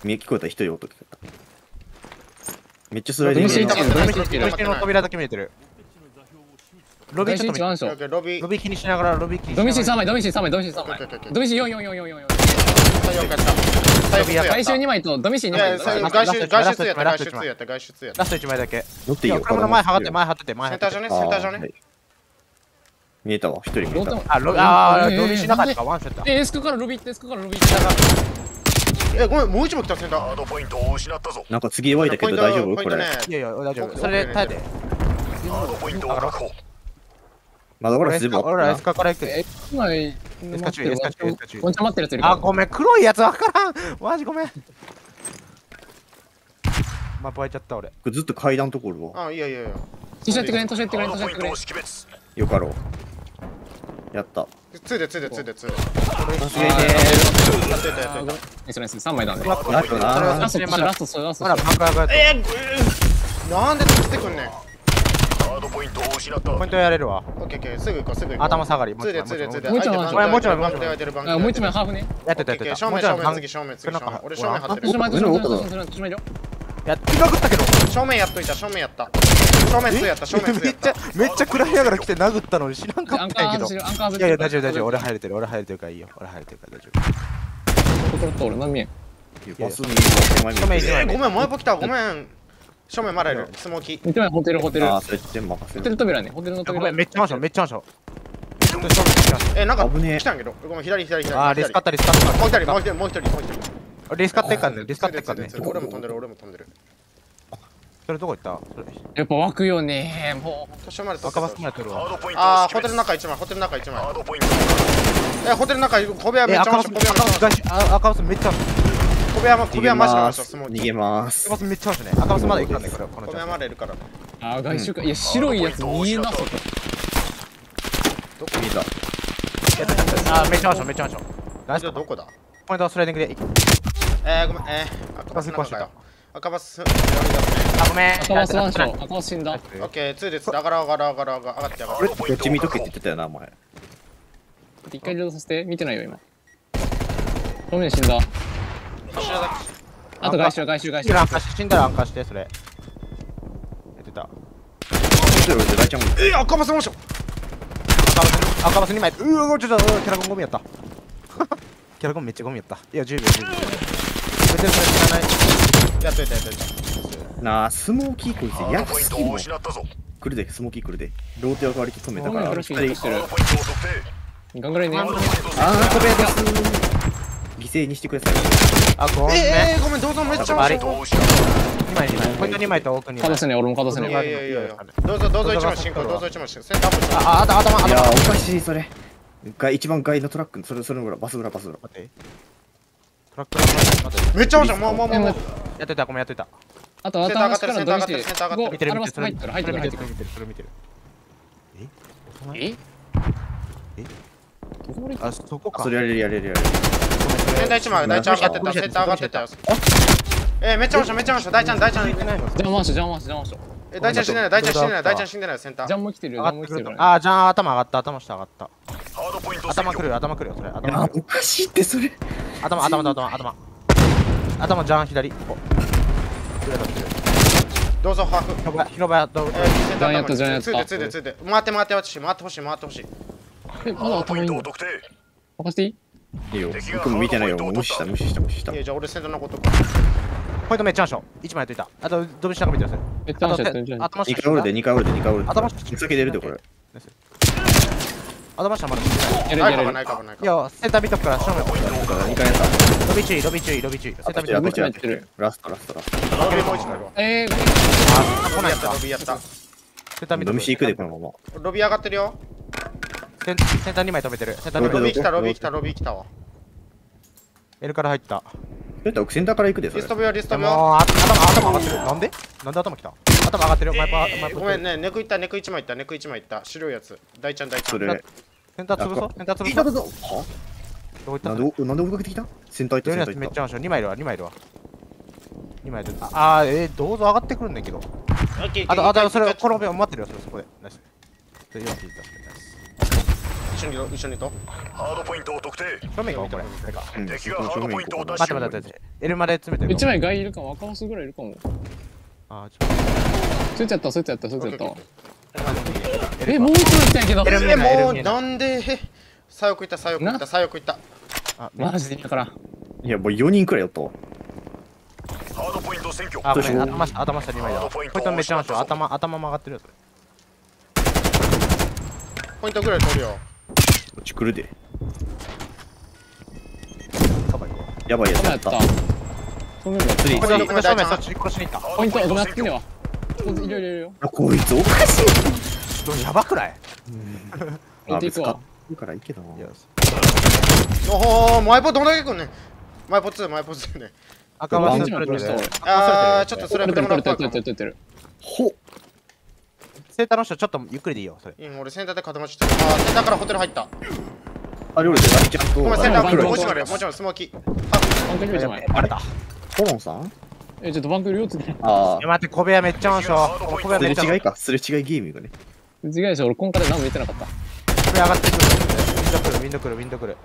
見え聞こえた一人音聞こえた。めっちゃスライディングなドミシンチーズドミシンチーズ後ろの扉だけ見えてるロビーちょっと見ワンショオッケーロビーロビー気にしながらロビー気にしながらドミシン3枚、ドミシン3枚、ドミシン3オッケーオッケーオッケー枚。ドミシン4、4、4、4、4、4。最悪やった最悪やった回収2枚とドミシン2いやい枚外出外出やった外出やった外出やったラスト1枚だけ乗っていいよ。車の前はがって前張ってて前センター上ねセンター上ねはい見えたわ、一人見えたあロビーしなかったかワンショットえ、エスクからロビーってエスクからロビーって。えごめんもう一枚来たセンターハードポイントを失ったぞ。なんか次湧いたけど大丈夫？これ。いやいや大丈夫。それで耐えてハードポイントを確保。全部エスカから行く。え、1枚。エスカチューエスカあごめん黒いやつわからん。マジごめん。マップ開いちゃった俺。ずっと階段ところは。あいやいやいや。年やってくれ、年やってくれ、年やってくれ。よかろう。やった。2で2で2で2ですげえやってたやってたナイスナイス、3枚だね。あとなラスト、ラスト、それラスト。ま。だバンク上がってえーなんで取ってくんねん。ポイントを失った。ポイントやれるわ。オッケーオッケーすぐ行こうすぐ行こう。頭下がりもう2で一枚。2で2で。もう一枚もう一枚もう1空いてる枚ハーフね。やってたやってた正面正面次正面次正面。俺正面張ってる。後ろ前、後ろ前、後ろ前、後ろ前、後ろ前いるよ。やってまくったけど。正面やっといた正面やった正面2やった正面2やっめっちゃためっちゃ暗いながら来て殴ったのに知らんかったんやけど。いやいや大丈夫大丈夫俺入れてる俺入れてるからいいよ。俺入れてるから大丈これと俺何見えん。バスに正面一枚えごめんもう一歩来た。ごめん。正面まだいるスモーキー。見てないホテルホテル。ホああ、それ全部任せテる。ル扉ね。ホテルの夫ご扉めんめっちゃマンションめっちゃマンションえなんか危ねえ。来たんやけど。ごめん左左左。あーリスカったリスカったもう一人もう一人もう一人もう一人。リスカってっかん。ねリスカってっかんね俺も飛んでる俺も飛んでるそれどこ行った？やっぱ湧くよね。も途中まで赤バスでたもやってるわ。あーホテルの中一枚ホテルの中一枚。えホテルの中小部屋めえっちゃ赤バスマシ小部屋赤バス外周あ赤バスめっちゃ小部屋も小部屋マシマシ逃げます。ス逃げます。赤。バスめっちゃマシね。赤バスまだ行かんねこれこの小部屋チャンスまでいるから。あー外周か。いや白いやつ見えなそう。どこ見えた。あーめっちゃマンションめっちゃマンション。ナイスじゃあどこだ？ポイントはスライディングでえーごめん。えー赤バスの中かよ赤バス。あごめん。赤バスワンショー赤バス死んだ。オッケー2です。上がろう上がろう上がろう上がって上がこれろうどっち見とけって言ってたよな、お前。一回リロードさせて。見てないよ今。正面死んだ。あと外周外周外周。死んだら安価して死んだら安価してそれ。やってた。えー赤バスマション。赤バス赤バス2枚。うわちょっとキャラコンゴミやった。キャラコンめっちゃゴミやった。いや10秒10秒別にそれ知らないやっといたやっといたなあ、スモーキーこいつ、ハードポイントをやすぎもん。失ったぞ来るで、スモーキー来るで。ローテは割と止めたから、ごめんフラッシュ二人してるハードポインガングレねあー、ごめんです。犠牲にしてください。あ、ごめん。えー、ごめん、どうぞめっちゃあれ面白い。を失った2枚2枚。ポイント2枚と奥に。かだせね俺もかだせいねやいやいやいや。どうぞどうぞ一枚進行、どうぞ一枚進行。あ、あ、頭、頭、いや。おかしい、それ。外一番外のトラック、それ、それの裏、バス裏、バス裏。待って。トラックの前待って。めっちゃ面白い。もうもうもうもう。やっといた、ごめんやっといた。あと頭から伸びてセンター上がってるセンター上がってるゴーアルバス入ってる入ってる入ってるそれ見てる、それ見てる。え？え？え？どこまであ、そこか。それやれる、やれる、やれる。センター一枚、大ちゃん上がってた。センター上がってたよ。えー、めっちゃ面白い、めっちゃ面白い。大ちゃん、大ちゃん。てないのたジャン回しジャン回しジャン回しえ、大ちゃん死んでない、大ちゃん死んでない、大ちゃん死んでない、センター。ジャンも来てるよジャンも来てるあー、じゃあ頭上がった、頭下上がった。頭くるよ、頭くるよ、それ。頭ー、おかしいって、それ。頭、頭、頭、頭、頭。頭、じゃん、左。どうぞ、ハーフ。広場、広場、どうえー、センタジャンやったジャンやったついてついてついて。回って回ってほしい、回ってほしい、回ってほしい。えまだ頭いいの？任せていい？いいよ、僕も見てないよ。もう無視した、無視した、無視したい。や、じゃあ俺センターのこと。ポイントめっちゃあんしょ。1枚やっといた。あと、ドビシなんか見てください。めっちゃ話しちゃってるじゃん頭下2回おるで、2回おるで、2回おるで。頭先出るで、これ。頭下まだ見てない。やれるやれるないや、センタービットから正面。2回やった。ロビ注意、ロビ注意、ロビ注意。センタービットやっめっちゃやってるラスト、ラスト、ラスト。ロビーもう一枚は。えーあ、来ロビーやった、ロ。ビーやった。センタービット。飲みし行くで、このまま。ロビー上がってるよ。センセンター2枚止めてる。センター2枚。ロビー来た、ロビー来た、ロビー来たわ。L から入った。それとセンターから行くで、それリス。トビア、リストでもビア。あ頭、頭上がってる。なんでなんで頭来た頭上がってる。マイパー、マイパー。ごめんね、ネクいった、ネク一枚いった、ネク一枚いった。白いやつ。大ちゃん、大ちゃん。センター潰そうセンター潰いたそうぞはどこ行った？なんで、なんで追いかけてきた？センター行った、センター行っつめっちゃあんしょ。2枚いるわ、2枚いるわ。2枚いる。ああー、えー、どうぞ上がってくるんだけど。あと、あと、それ、この秒待ってるよ、それ、そこで。ナイス。それ、今聞いた。ナイス。一緒にいろ、一緒にいと。ハードポイントを特定正面がこれ。これか。た。うん敵がハードポイントを奪待って待って待って。L まで詰めてる。一枚外いるかも赤マスぐらいいるかもあー、ちょっそいつやったそいつやったそいつやった。えもう一人来たんやけどえ、もう、なんで、左翼いった、左翼いった、左翼いった。あ、マジでだからいや、もう4人くらいやったわ。ハードポイント占拠あ、ごめん、どうしよう？頭下、頭下2枚だわ。こいつはめっちゃあんしょ。頭、頭曲がってるよ、それ。ポイントぐらい取るよ。こっち来るで。カバー行こやばいやつ頭やっやったた。そっち殺しに行った。ポイントごめんやってねえわいろいろいろいろあ、こいつおかしい。やばくない？置いていくわるからいいけどおお、マイポどんだけ来んねん。マイポ2、マイポ2ね。赤バス一枚殺した俺あー、ちょっとそれ取れてるやめてもら取れてる取れてる取れてるほっセンターの人、ちょっとゆっくりでいいよ、それ。うん、俺センターで固まっちゃった。あー、センターからホテル入った。あ、料理でラキちゃんと。ごめん、センターもう一枚あるよ、もスモーキー。バンクいる一枚バレた。コロンさん？えちょっとバンクいるよっ あえ、待って、小部屋めっちゃあんしょ。小部屋あ、すれめっちゃあんしょ違いか。すれ違いゲームがね。違うでしょ？俺今回で何も言ってなかった小部屋上がってくる。ウィンド来る、ウィンド来る、ウィンド来る。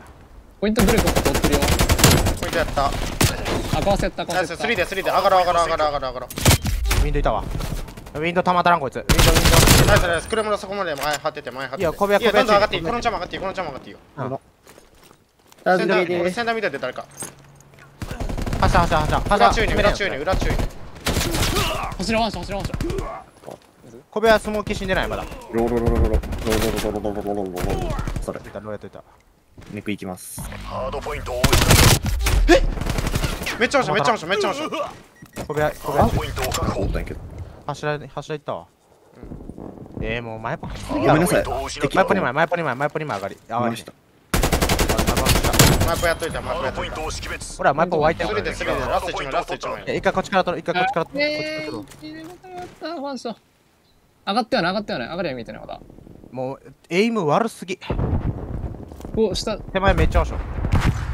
ポイントブレーク取ってるよポイントやった。赤ワセット赤ナイス、ワセット3で3で上がろう上がろう上がろう上がろう上がろう。ウィンドいたわ。ウィンドたまたらん、こいつ。ウィンド、ウィンド。ナイスナイス、車のそこまで前張ってて前張ってて。いや小部屋小部屋どんどん上がっていい。このちゃんも上がっていい。このちゃんも上がっていいよ。あセンター、俺センター見てて誰か。はしゃはしゃはしゃ。はしゃ裏中に、裏中に、裏中に。走らわんし走らわんし小部屋スモーキー死んでない、まだ。ロロロロロロロロロロロロロロロロロそれやっといた、ローやっといた。ネクいきますハードポイントを失っめっちゃ面白い、めっちゃ面白い、めっちゃ面白い。小部屋、小部屋。ポイントを確保思ったんやけど柱、柱いったわ。えー、もう前ポごめんなさい敵前ポ2枚、前ポ2枚、前ポ2枚上がり。上がり回したマイポやっといた、マイポやっといたほら、前ポ湧いてるスリでスリで、ラスト1枚、ラスト1枚一回こっちから取る、一回こっちから取る。えー、入れなかったファンション上がってはない上がってはない上がりは見えてないまだもう、エイム悪すぎ。こう下手前めっちゃ面白い。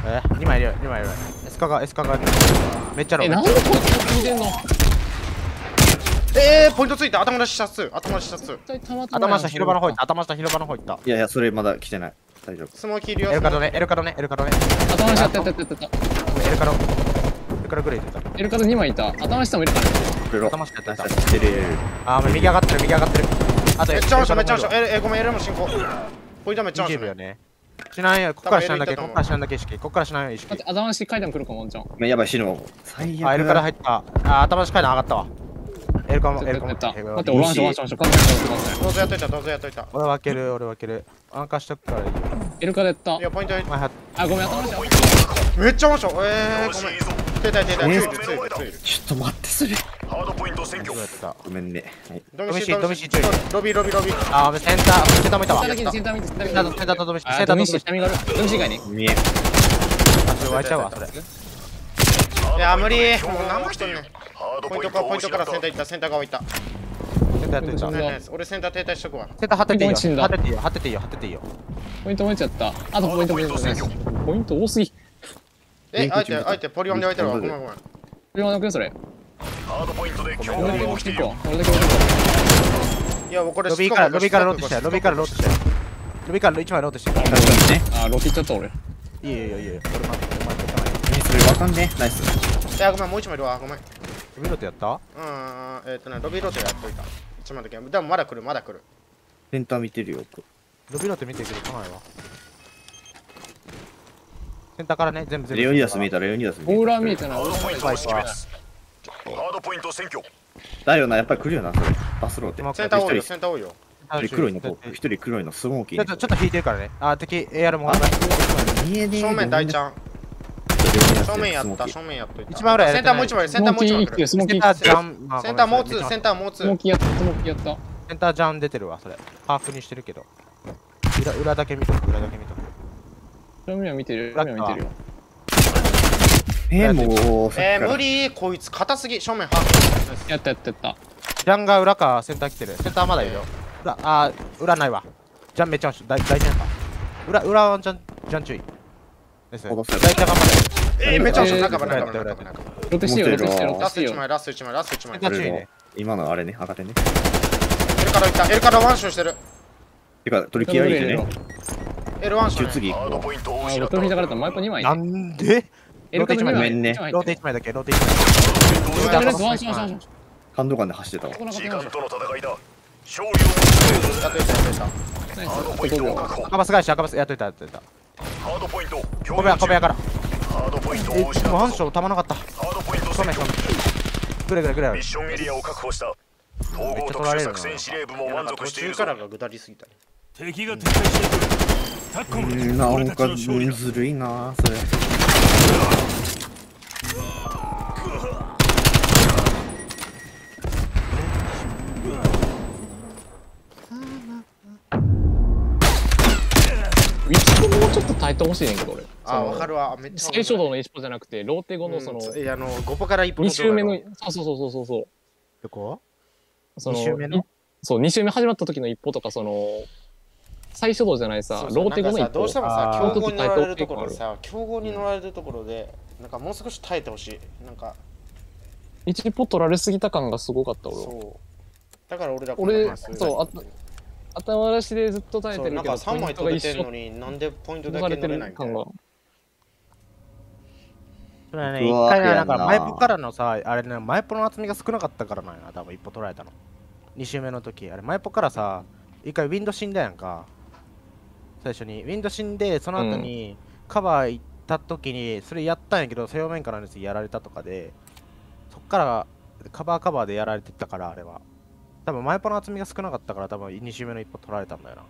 えー、2枚いるよ、2枚いるよ。エスカが、エスカが。めっちゃロー。えなんでこいつ見てんの？えー、ポイントついた。頭出し射数。頭出し射数。頭下広場の方行った、頭下広場の方行った。いやいやそれまだ来てない大丈夫スモーキーいるよ。エルカドね、エルカドね、エルカドね。頭の下やったやったやったやったエルカド。エルカドぐらい出た。エルカド2枚いた頭の下もいるから頭下やったやった。てるあー、もう右上がってる、右上がってる。あとめっちゃ面白い、めっちゃ面い。白い。え、え、ごめん、エルも進行。ポイントめっちゃ面20白い。しないよ、こっからしないだけ、こっからしないだけ意識。こっからしないよ、意識頭の下階段来るかもワンちゃんやばい死ぬわ最悪あ、エルカド入った。あ、頭下階段上がったわ。エルカも、エルカも待って、俺ワンションワンションワンシどうぞやっといたどうぞやっといた俺分ける、俺分ける。安価しとくからいいよ。エルカでやったい。やポイントあ、ごめん、頭しめっちゃ面白いえー、ごめんよしいいぞ停滞停滞えついるついるついるちょっと待って、それ。ハードポイント占拠どうやってたごめんね。はい。ドミシドミシ注意ロビーロビーロビーあー、センター、センターもいたわ。センターセンだけにセンタセンターとセンターとドミセンターとドミシドミシ、。下見がある。ドミシ以外に。見え。あ、それ湧いちゃうわ、それ。いや無理もう何も来とんねんポイントかポイントからセンター行ったセンター側行ったセンターやってた。俺センター停滞しとくわセンター張ってていいよ。ポイント張ってていいよ、張ってていいよ、張ってていいよ。ポイントもいっちゃった。あとポイントポイントポイント。ポイント多すぎ。え相手相手ポリオンで置いてるわごめんごめんこれはなくよ、それ。ハードポイントで強俺だけ豪をしている持っていこう。俺だけ持っていやもうこれロビーから、ロビーからローテして、ロビーからローテして。ロビーから1枚ローテして。あ、ロキっちゃった俺。いいよいいよいいよ。俺待って、それわかんねナイス。いやごめんもう一枚いるわごめんロビーローテやったうんえっとねロビーローテやっといた一枚だけでもまだ来るまだ来るセンター見てるよ。ロビーローテ見てくれ、来ないわ。センターからね、全部全部。レオニダス見えた、レオニダス見えボー。ラー見えてない。ハードポイントはいを締めますハードポイント占拠だよな、やっぱり来るよな、それ。バスローって。センター多いよ一センター多いよ人黒いの、一人黒いのスモーキー。ちょっと、ちょっと引いてるからね。あ、敵、AR も頑張見えねえ正面大ち。ゃん正面やった正面やっといた一番裏やセンターもう一枚センターもう一枚センタージャン、まあセンターもうごめんなさいツーセンターもうツースモーキーやった、スモーキーやった。センタージャン出てるわ、それ。把握にしてるけど。裏裏だけ見とく、裏だけ見とく。正面は見てる。正面は見てるよ。えー、もう、えー、無理こいつ硬すぎ正面ハーフやったやったやった。ジャンが裏かセンター来てる。センターまだいるよ。裏、あー、裏ないわ。ジャンめっちゃ大大センター。裏、裏はジャン、ジャン注意。戻せちゃん頑張って。えー、めっちゃ押しえー中ば中ば中ば中ばロテしてよ、ロテしてよ、ロテラスト1してよ。枚ラスト1枚ラスト1枚注意ね。今のあれね、赤点ね。エルカラいったエルカラワンションしてるてか、取り切られてね。エルワンション、次あ、ロテフィーだから。マイポ2枚。なんで？エルカ2枚。ごめんねローテ1枚だけ、ローテ1枚。感動感で走ってたわ時た間との戦いだ勝利を目指せやっといたやっといた赤バス返し、赤バスやっといた、やっといた。ハードポイント小部屋、小部屋から。ハードポイントえ、を失ったぞワンションたまなかった。ハードポイント正面、正。ぐれぐれぐれミッ。ションエリアを確保した統合特殊作戦司令部も満足途しているぞ中からがぐだりすぎたね敵が撤退していくタッコムうん、なん俺か、ずるいなそれ。ウィチコもうちょっと耐えてほしいねんけど俺。あーわかるわ。めっちゃ最初度の一歩じゃなくて、ローテ後のその、うん。いやあの5歩から1歩2周目のそうそうそうそうそう。どこ？その二周目の？いそう、2周目始まった時の一歩とか、その、最初度じゃないさローテ後の一歩。どうしてもさ強豪に乗られるところでさ強豪に乗られるところでなんかもう少し耐えてほしい。なんか。一歩取られすぎた感がすごかった俺は。そう。だから俺ら俺そうあ頭出しでずっと耐えそうなんかてるけど、3枚取れてんのになんでポイントだけ取られないみたいなる感が。それはね、うわ一回ね、なんかマイポからのさ、あれね、マイポの厚みが少なかったからなんやな、多分一歩取られたの。2周目の時、あれ、マイポからさ、一回ウィンド死んだやんか。最初に。ウィンド死んで、その後にカバー行った時に、それやったんやけど、正面からのやつやられたとかで、そっからカバーカバーでやられてったから、あれは。多分マイポの厚みが少なかったから、多分2周目の一歩取られたんだよな。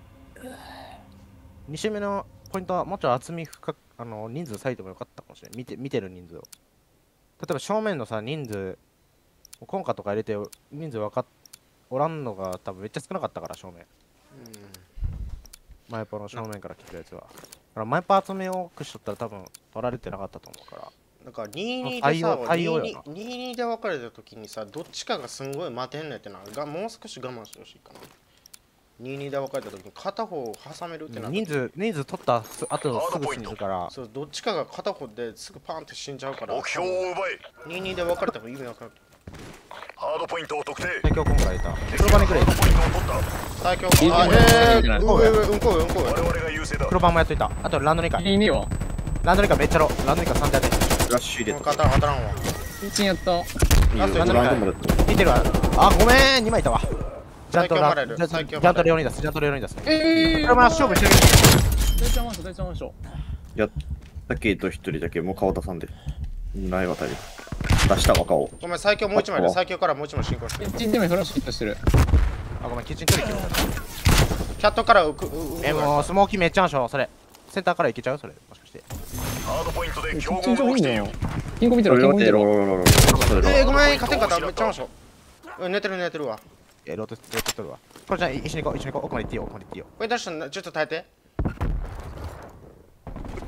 2周目のポイントはもうちょい厚み深く、あの、人数割いてもよかったかもしれない。見て、見てる人数を。例えば正面のさ、人数、コンカとか入れて人数分かっ、おらんのが多分めっちゃ少なかったから、正面。マイパの正面から来てるやつは。だからマイパ厚みを多くしとったら多分取られてなかったと思うから。なんか22で対さ応対応よな。22 22で別れた時にさどっちかがすんごい待てんねんってながもう少し我慢してほしいかな。22で別れた時に片方を挟めるってな人数、人数取ったす後すぐ死ぬから、そうどっちかが片方ですぐパンって死んじゃうから。目標を奪え。22で別れても意味わかんないハードポイントを特定。最強コンからいた。敵黒バネくれハー。ドポイントを取った。最強。いいあえー、うんこ上うんこ上うんこ上我々が優勢だ。黒バンもやっといた。あとランドニカ。ランドニカめっちゃロ。ランドニカ3台で。ラッシュ入れた。当たらんわ1やった。見てるわ。あ、ごめん !2 枚いたわ。ジャンとラジャン最強マレオニダス、ジャンとレオニダス。こえれも勝負してる。大ちゃんマンション、大ちゃんマンション。やったけど一人だけもう顔出さんで。ないわたり。出したわ顔。ごめん、最強もう一枚で、あ最強からもう一枚進行してキ。ッチンでもフラッシュヒットしてる。あ、ごめん、キッチン取り切る。キャットから浮く。ううえ、もうスモーキーめっちゃあるでしょ、それ。センターからいけちゃう？それ。ードポイントでキ競ッチン上いい合が起きている。金庫見てろ、金庫見てろ。えー、ごめん、勝てんかった。めっちゃ面白い。うん、寝てる寝てるわ。え、ローテローテ取るわ。これじゃあ一緒に行こう、一緒に行こう。奥まで行っていいよ、奥まで行っていいよ。これ出したのちょっと耐えて。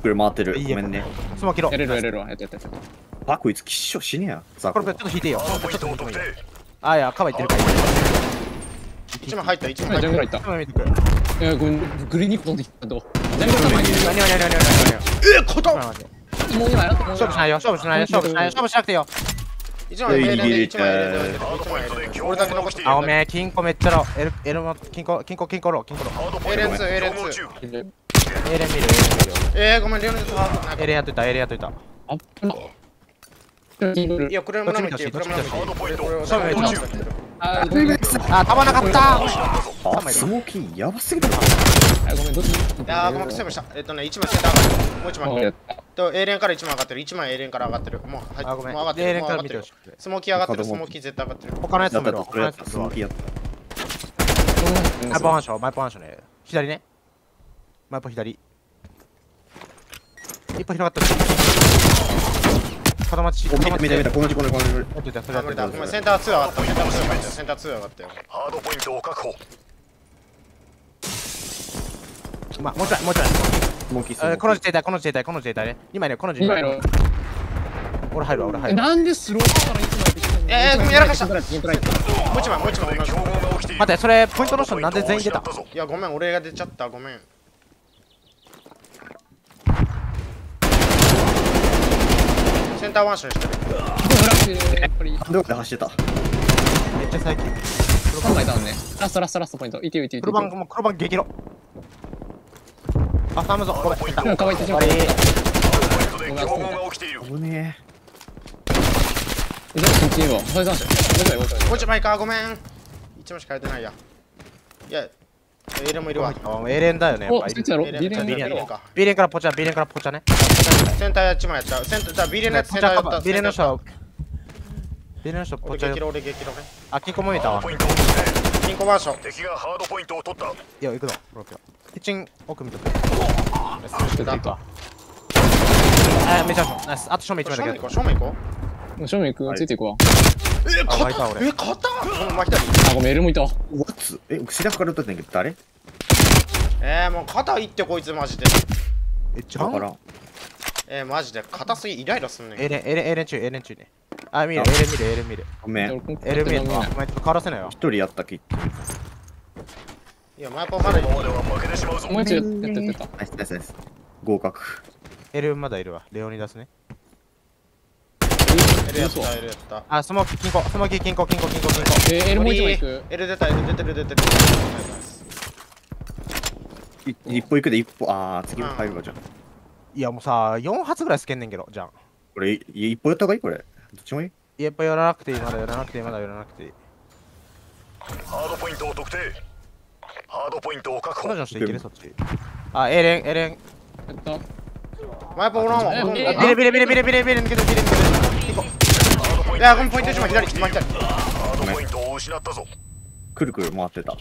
これ回ってる。いいよごめんね。スモーキーロやれるやれるわ。やってやってやって。あ、こいつ、きっしょ死ねや。ザコこれちょっと引いていいよ。ちょっと引いてもいいよ。あ、いや、カバーいってるから。一枚入った、一枚入った。一枚見てくる。いや、ごめん、グリーンニック飛んできたと。ジャングルの前にいる。何何何何何何た。えー、こと何何もう今やろう。勝負しないよ、勝負しないよ、勝負しないよ、勝負しなくていいよ。一枚入れて、一枚入れて俺だけが起きている残ってあ、おめえ、金庫めっちゃロー。エル、エルも、金庫、金庫、金庫ロー、金庫ロー。ハードポイントで競合中エレンツエレン見る、エレン見るよ。えー、ごめん、レオネスハーエレンやっといた、エレンやっといた。あっいや、めっちゃ俺あたまなかったあ、スモーキーやばすぎるな。あ、ごめん、どっちいやー、ごめん、セーブした。えっとね、1枚センター上がってる。もう1枚。と、エレンから1枚上がってる。1枚エレンから上がってる。もう、はい、もう上がっ。てる。エレンもう上がってる。スモーキー上がってる。スモーキー絶対上がってる。他のやつもスモーキーやった。マイポワンショー、マイポワンショーね。左ね。マイポ左。一歩広がった。固まっち、お見た見た見た。た。この字この字この字。それやってたセンター2上がった。センター2上がったよ。センター2上がったよ。ハードポイントを確保まあ、もうちょい、もうちょい。スモーキースモーキーえこの自衛隊、この自衛隊、この自衛隊ね。今ね、この自衛隊。今やろう。俺入るわ、俺入えるわ。なんでスローからいつまで来てんのえーごめんやらかしたもう1枚、もう1枚同じ待って、それ、ポイントローションなんで全員出た？いや、ごめん、俺が出ちゃった。ごめん。センターワンションしてる。フラッシュ、やっぱりどこで走ってた？めっちゃ最近。3枚ダウンね。ラストラストラストポイント。いてよいてよいてよ。黒番、もう黒番激ロ。あ、頼むぞ、ごめん。でも乾いてしまう。終わりポイントで競合が起きている危ねじゃあ、そっちにいるわ。それだし。どこやどこやもう1枚か、ごめん。1枚しか入ってないや。いや、エレンもいるわ。あエレンだよね、やっお、ぱりそっち。やろエレンビレンビやろレンか？B レンからポチャ、B レンからポチャね。センター1枚やった。センター、じゃあ B レンのやつセンターやった。B レンのセンター人、B レンの人ポ俺チャよ。激ロ俺激ロね。あ、金庫も見えたわ金庫ワンション。敵がハードポイントを取ったいや、行くぞ。ブロキッチン奥見とく。ナイス。あと正面1正面行こう。正面行こもう正面行く？ついていくわ。う。え、あ、勝湧いた俺。え、勝ったうん、ま、左。あ、ごめん、エルもいた。ワッツえ、背中から撃ったんだけど誰？えー、もう肩いってこいつマジで。え、ジャンだからん。えー、マジで肩すぎイライラすんねん。エレン、エレン、エレン中、エレン中ね。あ、見る、エレン見る、エレン見る。ごめん。エレン見る。あ、お前ちょっと変わらせないよ一。人やったき。いや、マイポまだいこのままでは負けてしまうぞもう一度やったやったやっナイスナイスナイス。合格。エレンまだいるわ。レオニダスね。エルやった、エルやった。あ、スモーキー、金庫、スモーキー、金庫、金庫、金庫、金庫。た。えー、エルもう一枚行く。エル出た、エル出てる、出てる。い一歩行くで一歩。あー、次も入るわじゃん。いや、もうさ、4発ぐらいスケんねんけど、じゃん。これ、い一歩やった方がいい？これ。どっちもいい？やっぱやらなくていい、まだやらなくていい、まだやらなくていい。ハードポイントを特定ハードポイントを確保彼女の人いける？そっち。あ、エレン、エレン。やった。マイポおらんわ。ビレビレビレビレビレビレ抜けてビレ抜けて。金庫。ハードポイントいや、このポイント一枚左、一枚左。ポイントを失ったぞくるくる回ってた。こ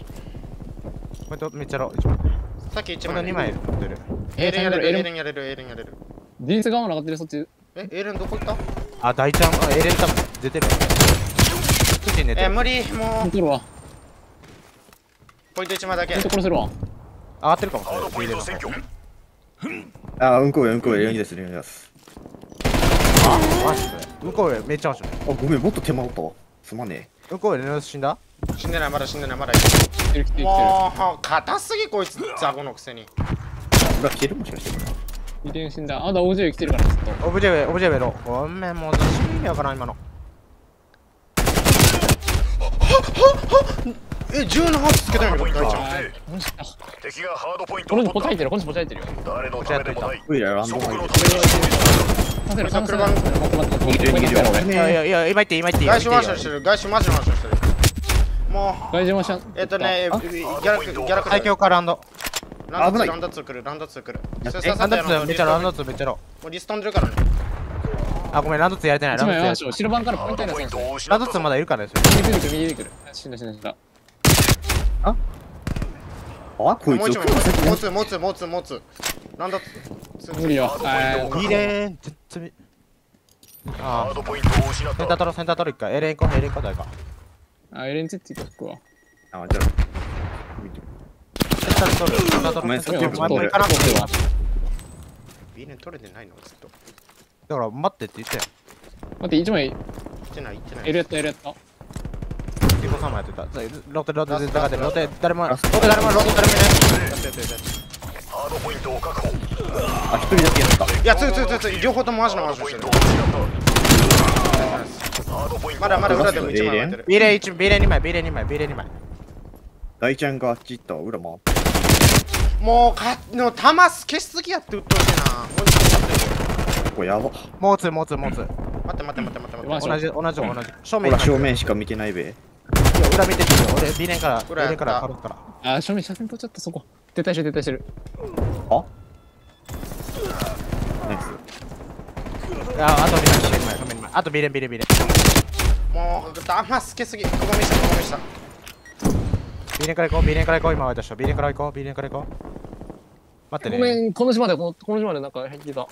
れとめっちゃロー。一枚。さっき一これ枚。2枚持ってる。エレンやれる、エエレン。やれる、エレンやれる。ディース側も上がってる、そっち。え、エレンどこ行った？あ、大ちゃん、あエレン多分出てるわ。キッチン寝てえ、る。無理、も見てるわ。う、ポイント一枚だけポイン。ト殺せるわ。上がってるかもしれない。あー、うんこやうんこや、レオニです、レオニです。あ、マジで。向こうへめっちゃ。あ、ごめん、もっと手間おったわ。すまね向こうへレノス死んだ？死んでない、まだ死んでない、まだいる。来てる来てる来てる。もう、硬すぎこいつ、ザコのくせに。え。裏来てるもしかして。遺伝死んだ。あ、だ、OJ 来てるから、ずっと。オブジェウェイ、オブジェウェイロー。ごめん、もう私意味わからん、今の。え、17発つけたんやけど、大ちゃん。敵がハードポイントこのを取った人ポチャいてる、この人ポチャいてるよ。誰のためでもないンド祖マイル国のためにさせる、させる。待って待って待って。逃げてる逃げてる俺。いやいやいや、今言って、今言って。外周マンションしてる、外周マンションしてる。もう外島シャン。えっとね、ギャラク、ギャラク最強かランド。ランド2、危ないランド2来る、ランド2来る。ランドささてあの2めっちゃランド2めっちゃロもうリストンでるからね。あ、ごめん、ランドツやれてない。ランドツやれてない。白番からポイントやらせんポイントを失ランドツったぞまだいるからですよ。右出てくる、右出てくる。死んだ死んだ死んだ。あこいつもう一枚持つ持つ持つ持つなんだ無理よ。いいねー。全然見あハードポイントを失ったセンター取ろう、センター取ろう一回。エレンコ、エレンコ誰か。あ、エレンツって言ってくわ。あ、じゃあ。センター取る、センター取る。センター取るも取る前から取るわ B 連取れてないのずっとだから待ってって言ってよ。待って、一枚、行ってない行ってない L やった、L やった。ピコさんもやってた。ロテロテラストロテロテ誰も、ロラストテ誰も、ロテ誰もいない。ハードポイントを確保あ、一人だけやった。いやついついついつい両方ともマジのマジしてるまだまだ裏でも一枚エイレン？待ってるビレ1、ビレ2枚、ビレ2枚、ビレ2枚。大ちゃんがあっち行ったわ、裏回って。もうかの弾消しすぎやってうっといなもう一回やってこれやば。もうつ、もうつ、もうつ。待って待って待って待って待って同じ、同じ、同じ。正面今正面しか見てないべ。いや裏見ててよ。俺、ビレンから、ビ裏やったレンから軽くから。あ、正面、車線取っちゃった、そこ。撤退してる、撤退してる。あ？ナイス。あ、あと2枚、ビレ2枚、正面2枚。あとビレン、ビレン、ビレン。もう弾つけすぎここ見したここ見したビレンから行こう、ビレンから行こう、今渡した。ビレンから行こう、ビレンから行こう。待ってね。ごめん、この島で、このこの島でなんか入ってた。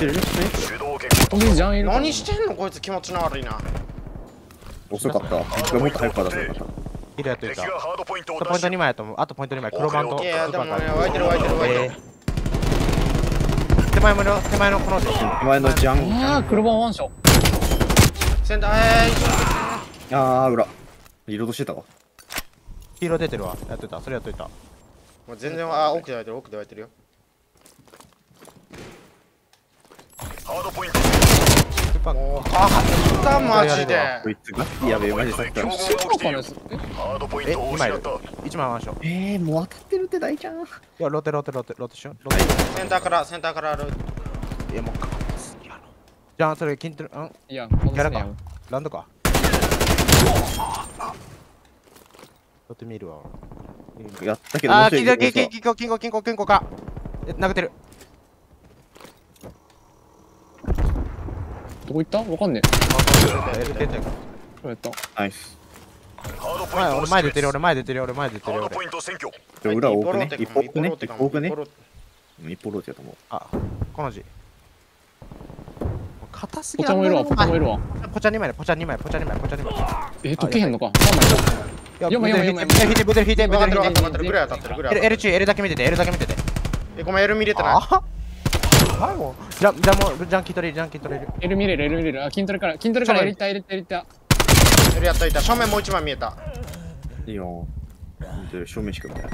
してる何してんのこいつ気持ちの悪いな遅かった。僕がもっと早くから出せなかっヒルやっといた。ポイントをあとポイント2出し枚やと思う。あとポイント2枚。黒番と。いやでもねスーパー湧いてる湧いてる湧いてるえー手前もの、手前のこの。手前のジャン。ああ、黒番ワンション。センターえーあー、裏。リロードしてたわ。黄色出てるわ。やってた。それやっといた。もう全然あ奥で湧いてる奥で湧いてるよハードポイントスーパーもうあったマジでこいつが。やべえ、マジさっきから。競合が起きているハードポインえ、トを2枚いる失った。1枚ワンシえー、もう当たってるって大ちゃん。や、ロテロテロテロテション。ロテ。センターからセンターからあるいや、もうか。じゃあ、それ、筋トレ、ん？いや、キャラか。ランドか。ロテ見るわ。やったけど、もあー、う一人金庫、金庫、金庫、金庫、金庫、金庫か。え、殴ってる。どこ行ったわかんねえ出てやったナイス。前、俺前出てる、俺前出てる、俺前出てる、俺ハードポ。イント選挙で裏多くね。一歩多くね。一一歩多くね一。歩ローテやと思う。あ、この字。硬すぎポチャもいるわ、ポチャもいる。るわ。ポチャ2枚ね、ポチャ2枚、ポチャ2枚、ポチャ2枚。え、解けへんのか。3枚か。いや、読め読めブデル引いて、ブデル引いて、ブ分かデル引いて。ってる分かってる分かってるぐらい当たってるぐらい当た L, って L る中、L だけ見てて、L だけ見てて。えごめん L 見れてないあはい、もう。じゃ、じゃもう、ジャンキー取れる、ジャンキー取れる。L 見れる、L 見れる。あ、筋トレから、筋トレからいった L いった L いった。L やっといた正面もう一枚見えたいいよ。で正面しか見てない。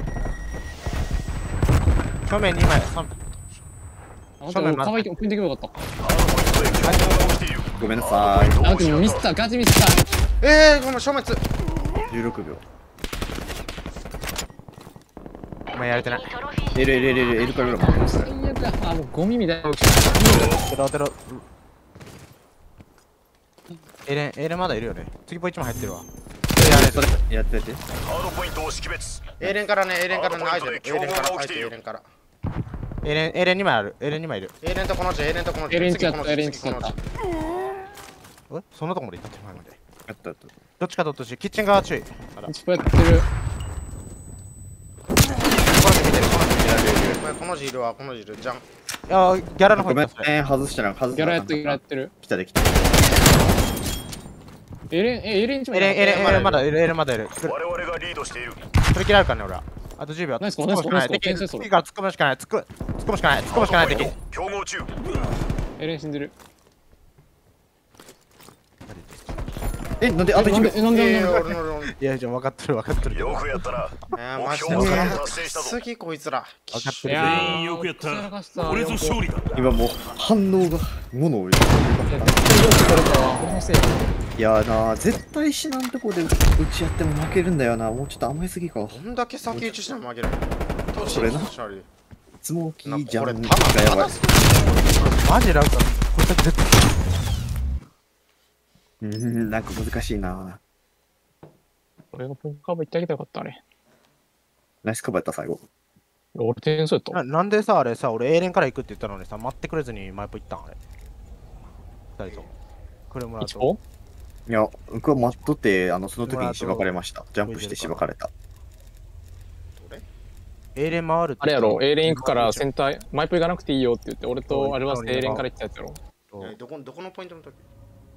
正面2枚、3あ、待って、俺乾いて、送ってけばよかった。ごめんなさい。あ、でもミスった、ガチミスった。えーごめん消滅16秒。お前やれてない。L、L、L、L、L から裏回ってあ、もうゴミみたいな。テロテロ。エレン、エレンまだいるよね。次ポイ1枚入ってるわ。それ、やってやって。ハードポイントを識別 A 連からね A 連からねハー相手ドポインから相手競合が起きている A 連からエレン、エレン2枚ある。エレン2枚いる。A 連とこの字 A 連とこの字ゃった、次この字 L いっ次このちゃった字。え？そんなとこまで行った手前まで。やったやった。どっちかどっちキッチン側注意。あら、やってる。めんこの字いるわこの字いるじゃんいや、ギャラの方ごめん行ったそれ。ね、外したら外したらギャラやってる、ギャラやってる。来たで来た。エレン、え、エレン一枚エレン、エレン、エレンまだいる、エレンまだいる。我々がリードしているそれ切られるからね、俺は。あと10秒。ナイス突っ込むしかない。ナイスナイス敵ナイスナイス次から突っ込むしかない。突っ込むしかない。突っ込むしかない敵。競合中エレン死んでる。え、なんであと1秒なんで、え、なんで、えーなんで。俺の俺のいや、じゃ分かってる分かってる。よくやったなえーマジですぎこいつら分かってる。いやー全員よくやったくらかしたこれぞ勝利だ今もう反応が物を言う。いやーなー、絶対死なんとこで打ち合っても負けるんだよな。もうちょっと甘えすぎか。どんだけ先打ちしても負けるそれなスモーキージャンがやばいマジラウタこれ絶対。うーん、なんか難しいな。俺がポンカーブ行ってあげたかった、あれ。ナイスカバーやった、最後。俺転送やったななんでさ、あれさ、俺 A 連から行くって言ったのにさ、待ってくれずにマイプ行ったんあれ。二人とも。車と。一歩いや、僕は待っとって、あの、その時にしばかれました。ジャンプしてしばかれた。A 連回るってあれやろ、A レン行くからセセンター、マイプ行かなくていいよって言って、俺とあれはそう A レンから行ったやつやろ。えどこどこのポイントの時？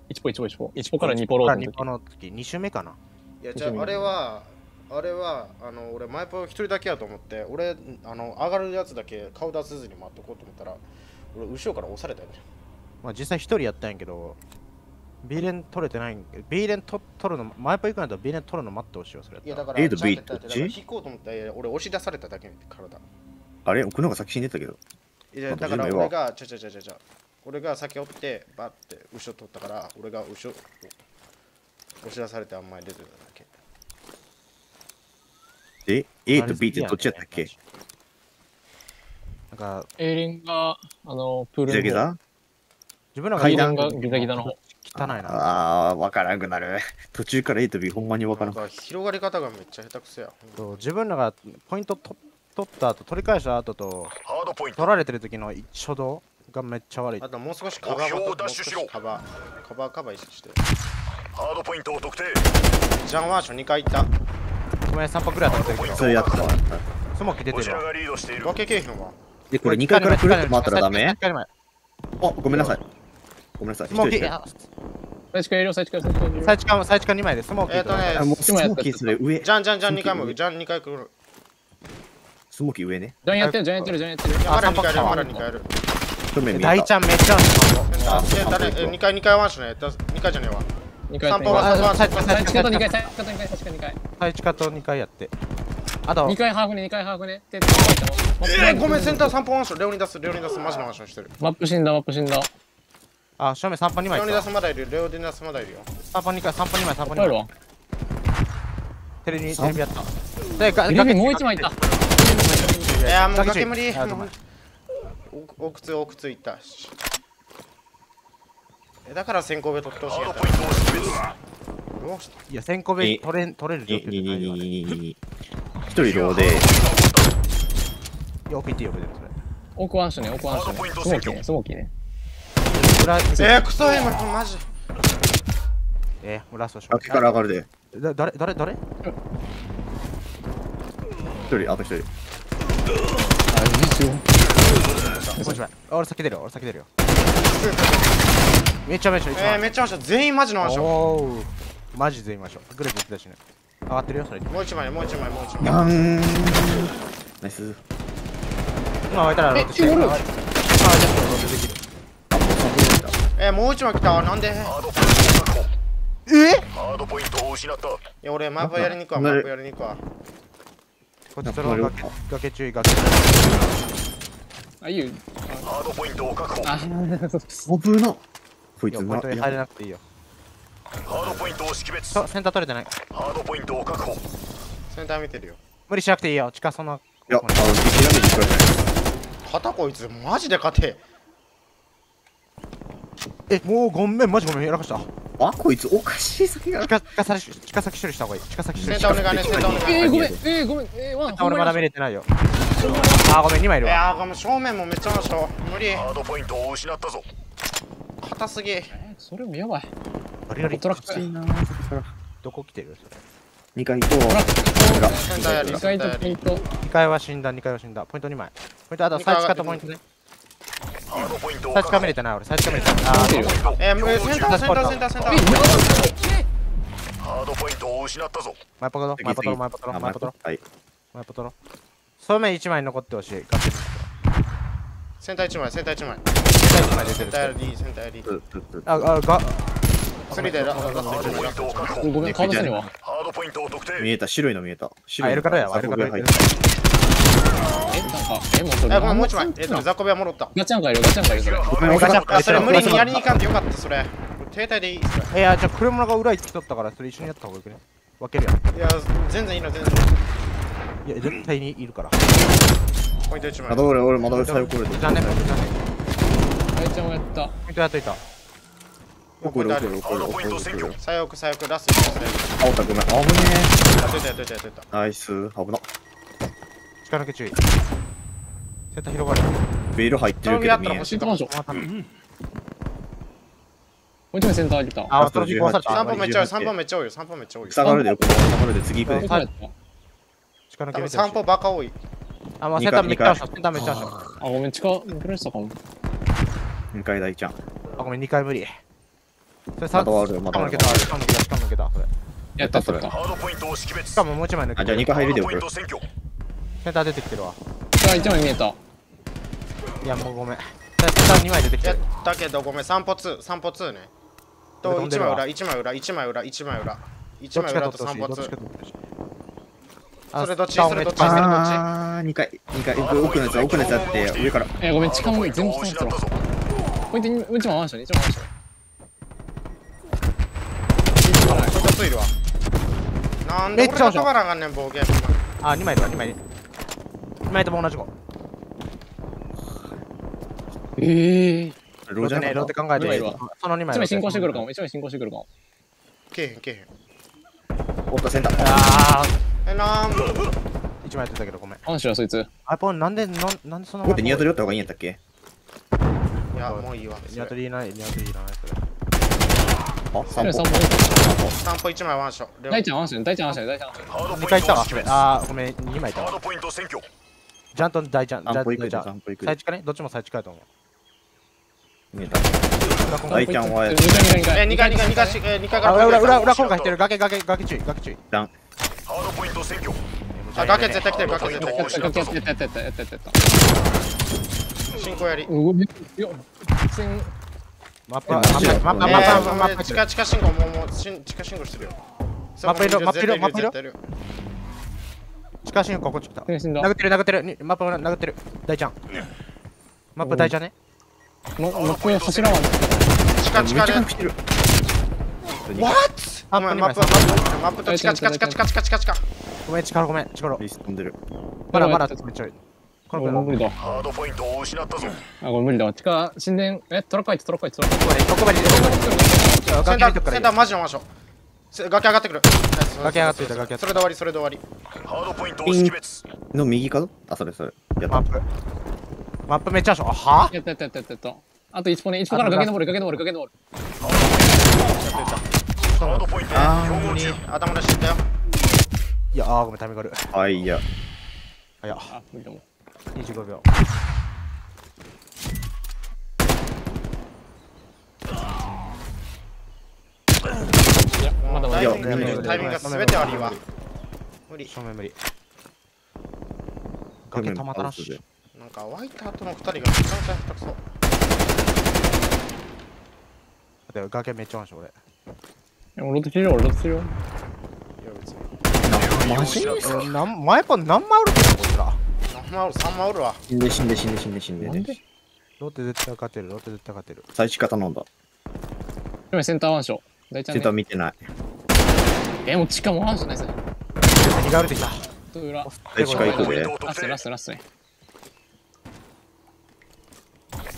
1歩1歩1歩。1歩から2歩ロードの時日本。の時、2周目かな。いやじゃああれはあれはあの俺マイプ一人だけやと思って俺あの上がるやつだけ顔出さずに待っとこうと思ったら俺後ろから押されたよねまあ実際一人やったんやけど、B 連取れてないん B 連と取るの、マイプ行くんやったら B 連取るの待ってほしいよ、それやったら。いやだから A と B ったどっち？だから引こうと思ったら俺押し出されただけ体あれ？僕の方が先死んでたけど。いやまあだから俺がちゃちゃちゃちゃちゃ俺が先追ってバッて後ろ取ったから俺が後ろ押し出されてあんまり出てただけで、A と B ってどっちやったっけ？なんか、A レンが、あの、プールの方ギザギザ？自分らが階段？がギザギザの方。汚いな。ああー、わからんくなる。途中から A と B ほんまにわからん。なんか広がり方がめっちゃ下手くそやそう自分らがポイントと取った後、取り返した後と、ハードポイント取られてる時の初動？がめっちゃ悪いあ。ともう少しカバーをもう奪取しろカバーカバーカバー意識してハードポイントを特定ジャンワーション2回行ったごめん、3歩くらい当たってるけそれやったスモーキー出てるわ。こちらがリードしている崖景品はで、これ2回からくるっと回ったらダメあ、ごめんなさい。ごめんなさい。スモーキー、最近やるよ、最近最近最地間、最地間2枚でスモーキーと。えっとねあ、もうスモーキーそれ上。ジャンジャンジャン2回もジャン2回来るスモーキー上ね。ジャンやってる、ジャンやってる、ジャンやってる。まだ2回やるあまだ2回やる正面見えた。大ちゃんめっちゃあるあえ誰？え2回2回ワンションね2回じゃねえわ2回散歩はやってあ最近と2最地間、回、最近と2回、最近2回。最地間と2回やって。あと2、回ハーフね、2回ハーフね。でえー、ごめんセンター散歩ワンションレオに出すレオに出すマジのワンションしてるマップ死んだ、マップ死んだ。あ、正面3歩2レオに出枚か。すまだいるレオに出すまだいるよ3歩2回、3歩2枚、3歩2枚。帰るわ。テレビ、テレビやった。で、がテレビもう1枚いた。いやもう崖崖無理あごめんおお靴お靴いったしえだから先行部取ってほしいやつドポイントを識別どうしたいや、先行ベに取れ取れる状、況、じゃないよ、一人ローで、よく言ってよ、別にそれ。奥ワンショね、奥ワンショね。スモーキーね、スモーキーね。えー、クソエムマジえー、ラストショ崖から上がるで。だ誰誰誰一人、あと一人。あ、いいっすよ。もう一枚俺先出るよ。俺先出るよ。めちゃめちゃ一えー、枚めっちゃワンション全員マジのワンションマジ全員ましょうグレープ言ってたしね。上がってるよそれもう一枚もう一枚もう一枚。ガン。ナイス。今湧いたらローテしてえおる今湧いたらローテできるあ、もう3分だ。えー、もう一枚来た。なんで？え？ハードポイントを失ったいや俺マップやりに行くわマップやりに行くわこっちその崖崖注意崖あ、いいよ。ハードポイントを確保。あ、危な。こいいやつなポイントに入れなくていいよ。ハードポイントを識別。そうセンター取れてない。ハードポイントを確保。センター見てるよ。無理しなくていいよ。近そのいや、あの、諦めてください。肩こいつマジで勝て。えもうごめんマジごめんやらかしたあ、こいつおかしい先が。近近先近先処理した方がいい。近先処理ターお願いい。えー、ごめん、えー、ごめん、えー、ワン、俺まだ見れてないよ。あーごめん2枚いいるわ。やーごめん正面もめっちゃワンション無理。ハードポイントを失ったぞ。硬すぎ。えーそれもやばい。ガリガリトラック。いいなどこ来てる？それ2回行こう。センターやり2回とポイント。2階は死んだ2階は死んだ。ポイント2枚。ポイントあとサイチカとポイントね確保カ見れてない俺サイチカ見れてないあーえー、センターセンターセンターセンター。ハードポイントを失ったぞ。マイポトロマイポトロマイポトロあマイポトロはい。マイポトロそうめん1枚残ってほしい。センター1枚センター1枚。1枚出てる。センターやりセンターやり。うううああが。スリーでラハードポイントを確保ごめん、顔出せねえわ。ハードポイントを特定見えた、白いの見えた。白あいの。エルカラやわエルカラや。入っえ、なんか、え、もうそれ。えごめんもう1枚えっとザコベは戻ったガチャンがいる、ガチャンがいる、それ。ごめん、ガチャあそれ無理にやりにに。行かんでよかったそれ停滞でいいそれいやじゃあ車が裏行きとったからそれ一緒にやった方がよくね分けるやんいや全然いいの全然いいいや絶対にいるからポイント1枚まだ俺、俺まだ最後これで。じゃあねじゃあねあいちゃんもやった。ポイントやっといた怒る怒る怒るハードポ怒るイント占拠怒る。最悪最悪ラストあ、おったごめん。あ、危ねやっといたやっといたやっといたえ。ナイス。危な。力抜け注意。センター広がる。ベール入ってるけど見えん。ったら欲しいンターマンション。もう一枚センター開けた。あ、その時壊された。3本めっちゃ多い3本めっちゃ多いよ。3本めっちゃ多いよ。下がるでよ下がるで次行くで。力抜けて3本バカ多い。あ、まあセンターめっちゃセンターめっちゃああ、ごめん、地下、プレスしたかも。2回大ちゃん。あ、ごめん、2回無理。それさ、まだあるよまだ。あるしかも抜けた、抜けた、しかも抜けた。それ。やったったった。ハードポイントを識別。しかももう一枚抜けあじゃあて。2回入るでよハードポイント占拠センター出てきてるわ。地下一枚見えた。いや、もうごめん。センター2枚出てきてる。たけどごめん散歩2散歩2ねと1飛んでるわ枚裏1枚裏1枚裏1枚裏ど1っちか枚裏と散歩2ちか取ってほしい。それどっちそれどっちめちゃあー2回2回奥奥のやつ奥のやつあって上からえ、ごめん、地下も全部を下にった失ったぞポインション、一枚マンション。それとついるわなんで俺が飛ばなあかんねん暴言あ、2枚だ、2枚。2枚とも同じ子。ええ。ロージャーね、ローテ考えて。その2枚。一枚進行してくるかも、一枚進行してくるかも。けえへんけえへんおっとセンターあえなんー、1枚やってたけどごめん。マンションはそいつ。あ、ポン、なんで、なんなんでそんなここってニワトリおった方がいいんやったっけ？いやもういいわニワトリいない、ニワトリいらない、それ。あ散歩三本。散歩1枚ワンション大ちゃんマンション、大ちゃんマンション、大ちゃんマンション。ハード2回行ったわ。あー、ごめん、2枚いたわ。ジャンと大ちゃん、ジャン大ちゃん。最近かね？どっちも最近かやと思う。見えた。大ちゃんは二回二回。え2回2回2回。しえ2回。かあ、ら裏、裏、裏、今回してる。崖、崖、崖注意、崖注意。ハードポイント占拠。あ崖絶対来てる崖絶対や来ってた、る。やった、やった、やった、やった、やった。進行やり。動いてよ。全マップ、マップ、マップ、えマップ、マップ、マッー、プ、地下地下信号もうもうしん地下信号してるよ。マップ色マップ色絶対いる。絶対いる地下信号こっち来た。殴ってる、殴ってる。にマップ殴ってる。大ちゃん。マップ大ちゃんね。も、もう柱は。地下地下で来てる What? あマップマップマップマップと地下地下地下地下地下地下地下ごめん、力ごめん、力。リス飛んでるまだまだめっちゃいい。ここれ無理だ。ハードポイントを失ったぞあ、これ無理だ。地下、神殿、え、トラック入って、トラック入って、トラック入って。ここまで、ここまで。センターセンターマジのマンションせ崖上がってくる。崖上がってきた崖上がそれで終わりそれで終わり。ハードポイントを識別の右角あそれそれ。やった。マップ。マップめっちゃあしょ。は？やったやったやったやった。あと1歩ね、1歩から崖登る、崖登る、崖登る。ハー。ドポイン頭出してったよ。いや、あーごめん、タイミング悪い。あいや。あ、いや、あ、無理だもん。25秒。いや、まだまだ。タイミンいやグタイミングが全て悪いわ無理正面無理。崖たまったらし。なんか湧いた後の二人がめちゃめちゃ下手くそ崖めっちゃあるでしょ、俺。いや俺ロットするよ、俺ロットするよ。いや別にマジえなん前パン何枚あるけど、こいつら。3万おる3万おるわ死んで死んで死んで死んで死んでなんで？ローテ絶対勝てる、ローテ絶対勝てる？最初から頼んだ今センターワンショー。大ちゃんセンターね。見てないえ、もう地下もワンショーないっすね。何が歩いてきた。と裏？大地下行くでラスト、定ラスト、ラストね。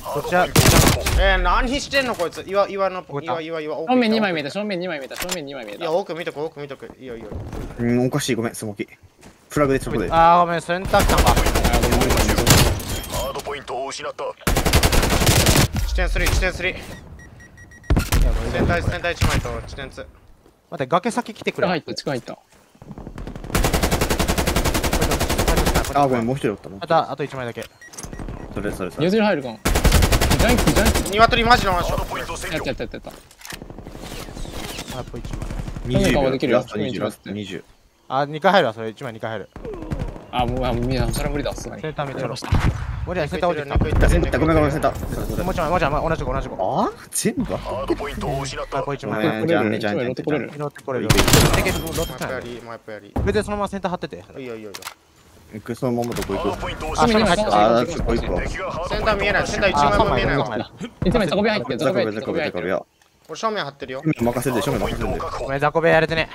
ハードポイントを確保えー、何してんのこいつ岩岩の岩岩岩正面2枚見えた、正面2枚見えた、正面2枚見えた。いや奥見とく奥見とくいいよいいようんおかしいごめんスモキフラグでそこであーごめん、センター来たんか。ハードポイントを失った地点3地点3いやもう全体全体1枚と地点2待って、崖先来てくれ。入った、地下入った。あごめんもう一人おったもんあと、あと1枚だけ。それそれそれ譲り入るかも。ジャンキー、ジャンキ鶏マジのマンションハードポイントー。やったやったやったやった。あと1枚。20顔できるよ秒ラスト20ラスト20あ、2回入るわ、それ1枚2回入る。あ、もう、あ、もうみんな、それは無理だ、さすがに。センターめっちゃ殺した。もうじゃセンター落ちてき肉いってるセンターごめんごめんセンターそれそれた。もう一枚、もう一枚、同じ子、同じ子。あ全部ハードポイントを失ったあ、これ1ご枚。めんじゃんねじゃんねロット来れる拾ってこれる。ロットもう来ない。一回やりもうそれでそのままセンター張ってて。いいよいいよ行くそのままどこ行く？あ、失った正面入ってあた。そこ行くセンター見えないセンター1枚も見えないわ一枚、ザコビ入ってる、ザザコベザコベザコベ。俺正面張ってるよ任せるで正面任せるで確保ごめん、ザコベやれてね。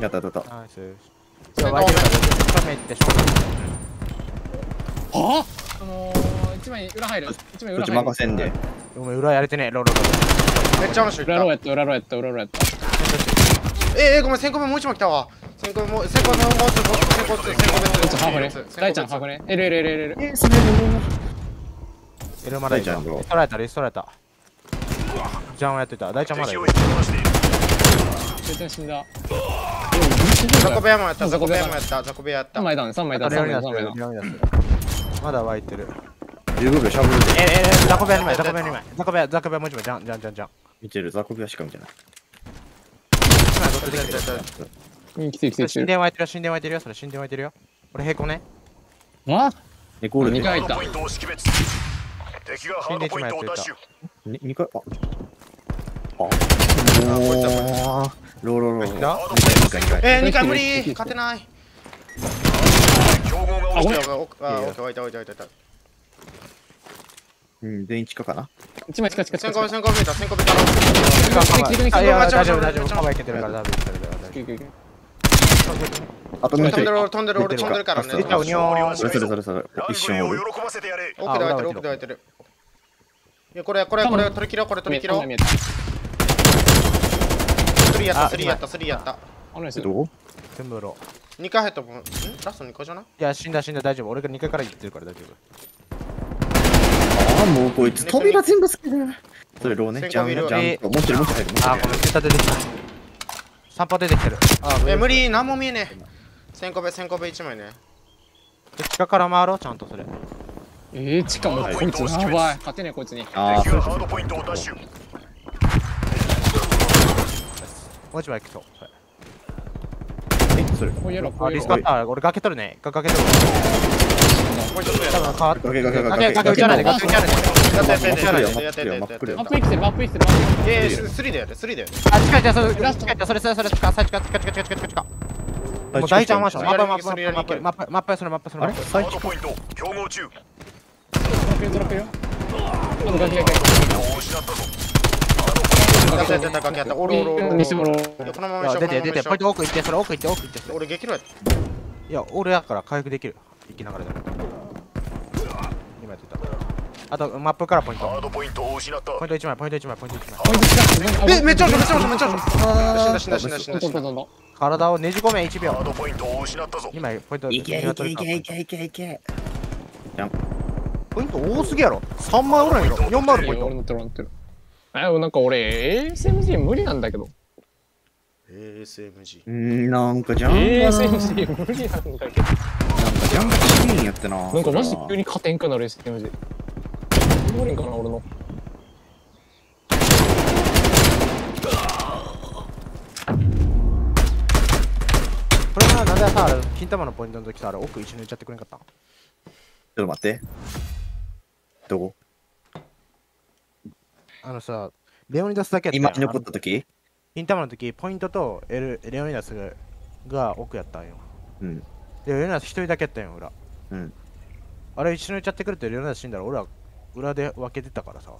やったやったやったちょ、湧いてるから、正面行って、正面。はぁそのー、一枚裏入る。一枚裏入る。こっち任せんで。お前裏やれてねえ、ロロロ。めっちゃ話してる。裏ロやった、裏ロやった、裏ロやった。えー、えー、ごめん、先行目もう一枚来たわ。先行目、先行目もう一枚、先行目、先行目。ちょ、ハーフレ。ライちゃん、ハーフレ。えルえルえルえル。えー、すげえ、エルマライちゃん。取られた、リストられた。ジャンをやってた。大ちゃんまだいる。絶対死んだ。ザコ部屋もやった、ザコ部屋もやった、ザコ部屋やった3。枚ダウン、3枚ダウン、3レオニ枚ダウン、3枚まだ湧いてる。15秒しゃぶるで。え、え、え、ザコベア2枚、ザコベア2枚。ザコベア、ザコベアもう一枚、ジャン、ジャン、ジャン、ジャン。見てる、ザコビアしか見てない。うん、来てる来てる来て神る。殿湧いてるよ、神殿湧いてるよ、それ神殿湧いてるよ。俺平行ね。あネコールで二回ハードポイントを識別敵がハードポイントを奪取に2回、あ。あ。おー。ローローロー。だ2回、2回。えー、2回無理勝てない。あ、落ちオッケー、オッケー、あオッケー、置いた置いた置いた。うん、全員地下かな？1枚近い近い近い先行先行見た、先行見たろ。あいや大丈夫、大大丈夫。カバーいけてるから大丈夫、あと。飛んでる、飛んでる、俺飛んでるからね。それそれそれそれ。ラ一瞬おる。グビーを喜ばせてやれ奥で開いてる、奥で開いてる。いや、これ、これ、これ、取り切ろう、これ取り切ろう。見えたスリーやった、あスリーやった、スリーやった。あのですどこ全部ロー。2回入ったもん。ん？ラスト2個じゃない？いや、死んだ、死んだ、大丈夫。俺が2階から言ってるから大丈夫。ああ、もうこいつ扉全部つける。それローね。ジャン、ジャン。もうちょいもうちょい入る。あ、これ、セタ出てきた。散歩出てきてる。あ、え、無理、何も見えねえ。先行部、先行部1枚ね。地下から回ろう、ちゃんとそれ。えー、しかもこいつやばい。勝てねえこいつに。ああ、敵がハードポイントを奪取マジバイクとえ？それあリスパッター俺崖取るね崖取る多分変わって崖崖崖崖撃ちゃないで崖撃ちゃないで崖撃ちゃないでやってやってやってマップ生きてるマップ生きてるえー3だよね3だよねあ近いじゃそれ近いじゃそれそれそれ近い近い近い近い近い近い近いもう大ちゃんマンション。マップマップマップマップマップそれマップそれ。あれ？最近ポイント競合中。ドラペドラペよ。あのガキガキ。失ったぞ。の出て、出て、ポイントこ奥行って、それ奥行って、奥行って。俺激怒や。いや、俺やから回復できる。生きながらでも。今やってた。あと、マップからポイント。ハードポイントを失ったポイント1枚、ポイント1枚、ポイント1枚。ポイント近い。え、めっちゃ押した、めっちゃ押した、めっちゃ押した。死んだ死んだ死んだ死んだ死んだ。どんどんどん。体をねじ込め1秒ハー。ドポイントを失ったぞ2枚、ポイント。いけいけいけいけいけいけ。ポイント多すぎやろ。3枚おらんやろ。4枚あるポイント。俺乗ってる、俺乗ってる。え、なんか俺、ASMG 無理なんだけど。ASMG。うーん、なんかジャンがな。なんか ASMG 無理なんだけど。ジャンがシーンやってな。なんかマジ急に勝てんくなる ASMG。無理んかな、俺の。これはなんでさ、あれ金玉のポイントの時さ、あれ奥一緒に打っちゃってくれんかったちょっと待って。どこ？あのさ、レオニダスだけや残った時？金玉の時、ポイントとエルレオニダスが奥やったんよ。うん。で、レオニダス一人だけやったんよ、裏。うん。あれ一緒に打っちゃってくれて、レオニダス死んだら俺は裏で分けてたからさ。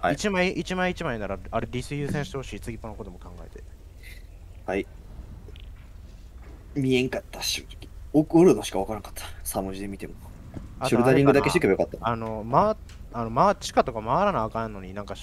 はい一枚一枚一枚なら、あれリス優先してほしい、次のことも考えて。はい。見えんかった、正直。奥おるのしかわからんかった。3文字で見ても。ショルダリングだけしていけばよかった。あの、ま、あの、まあ、地下とか回らなあかんのになんか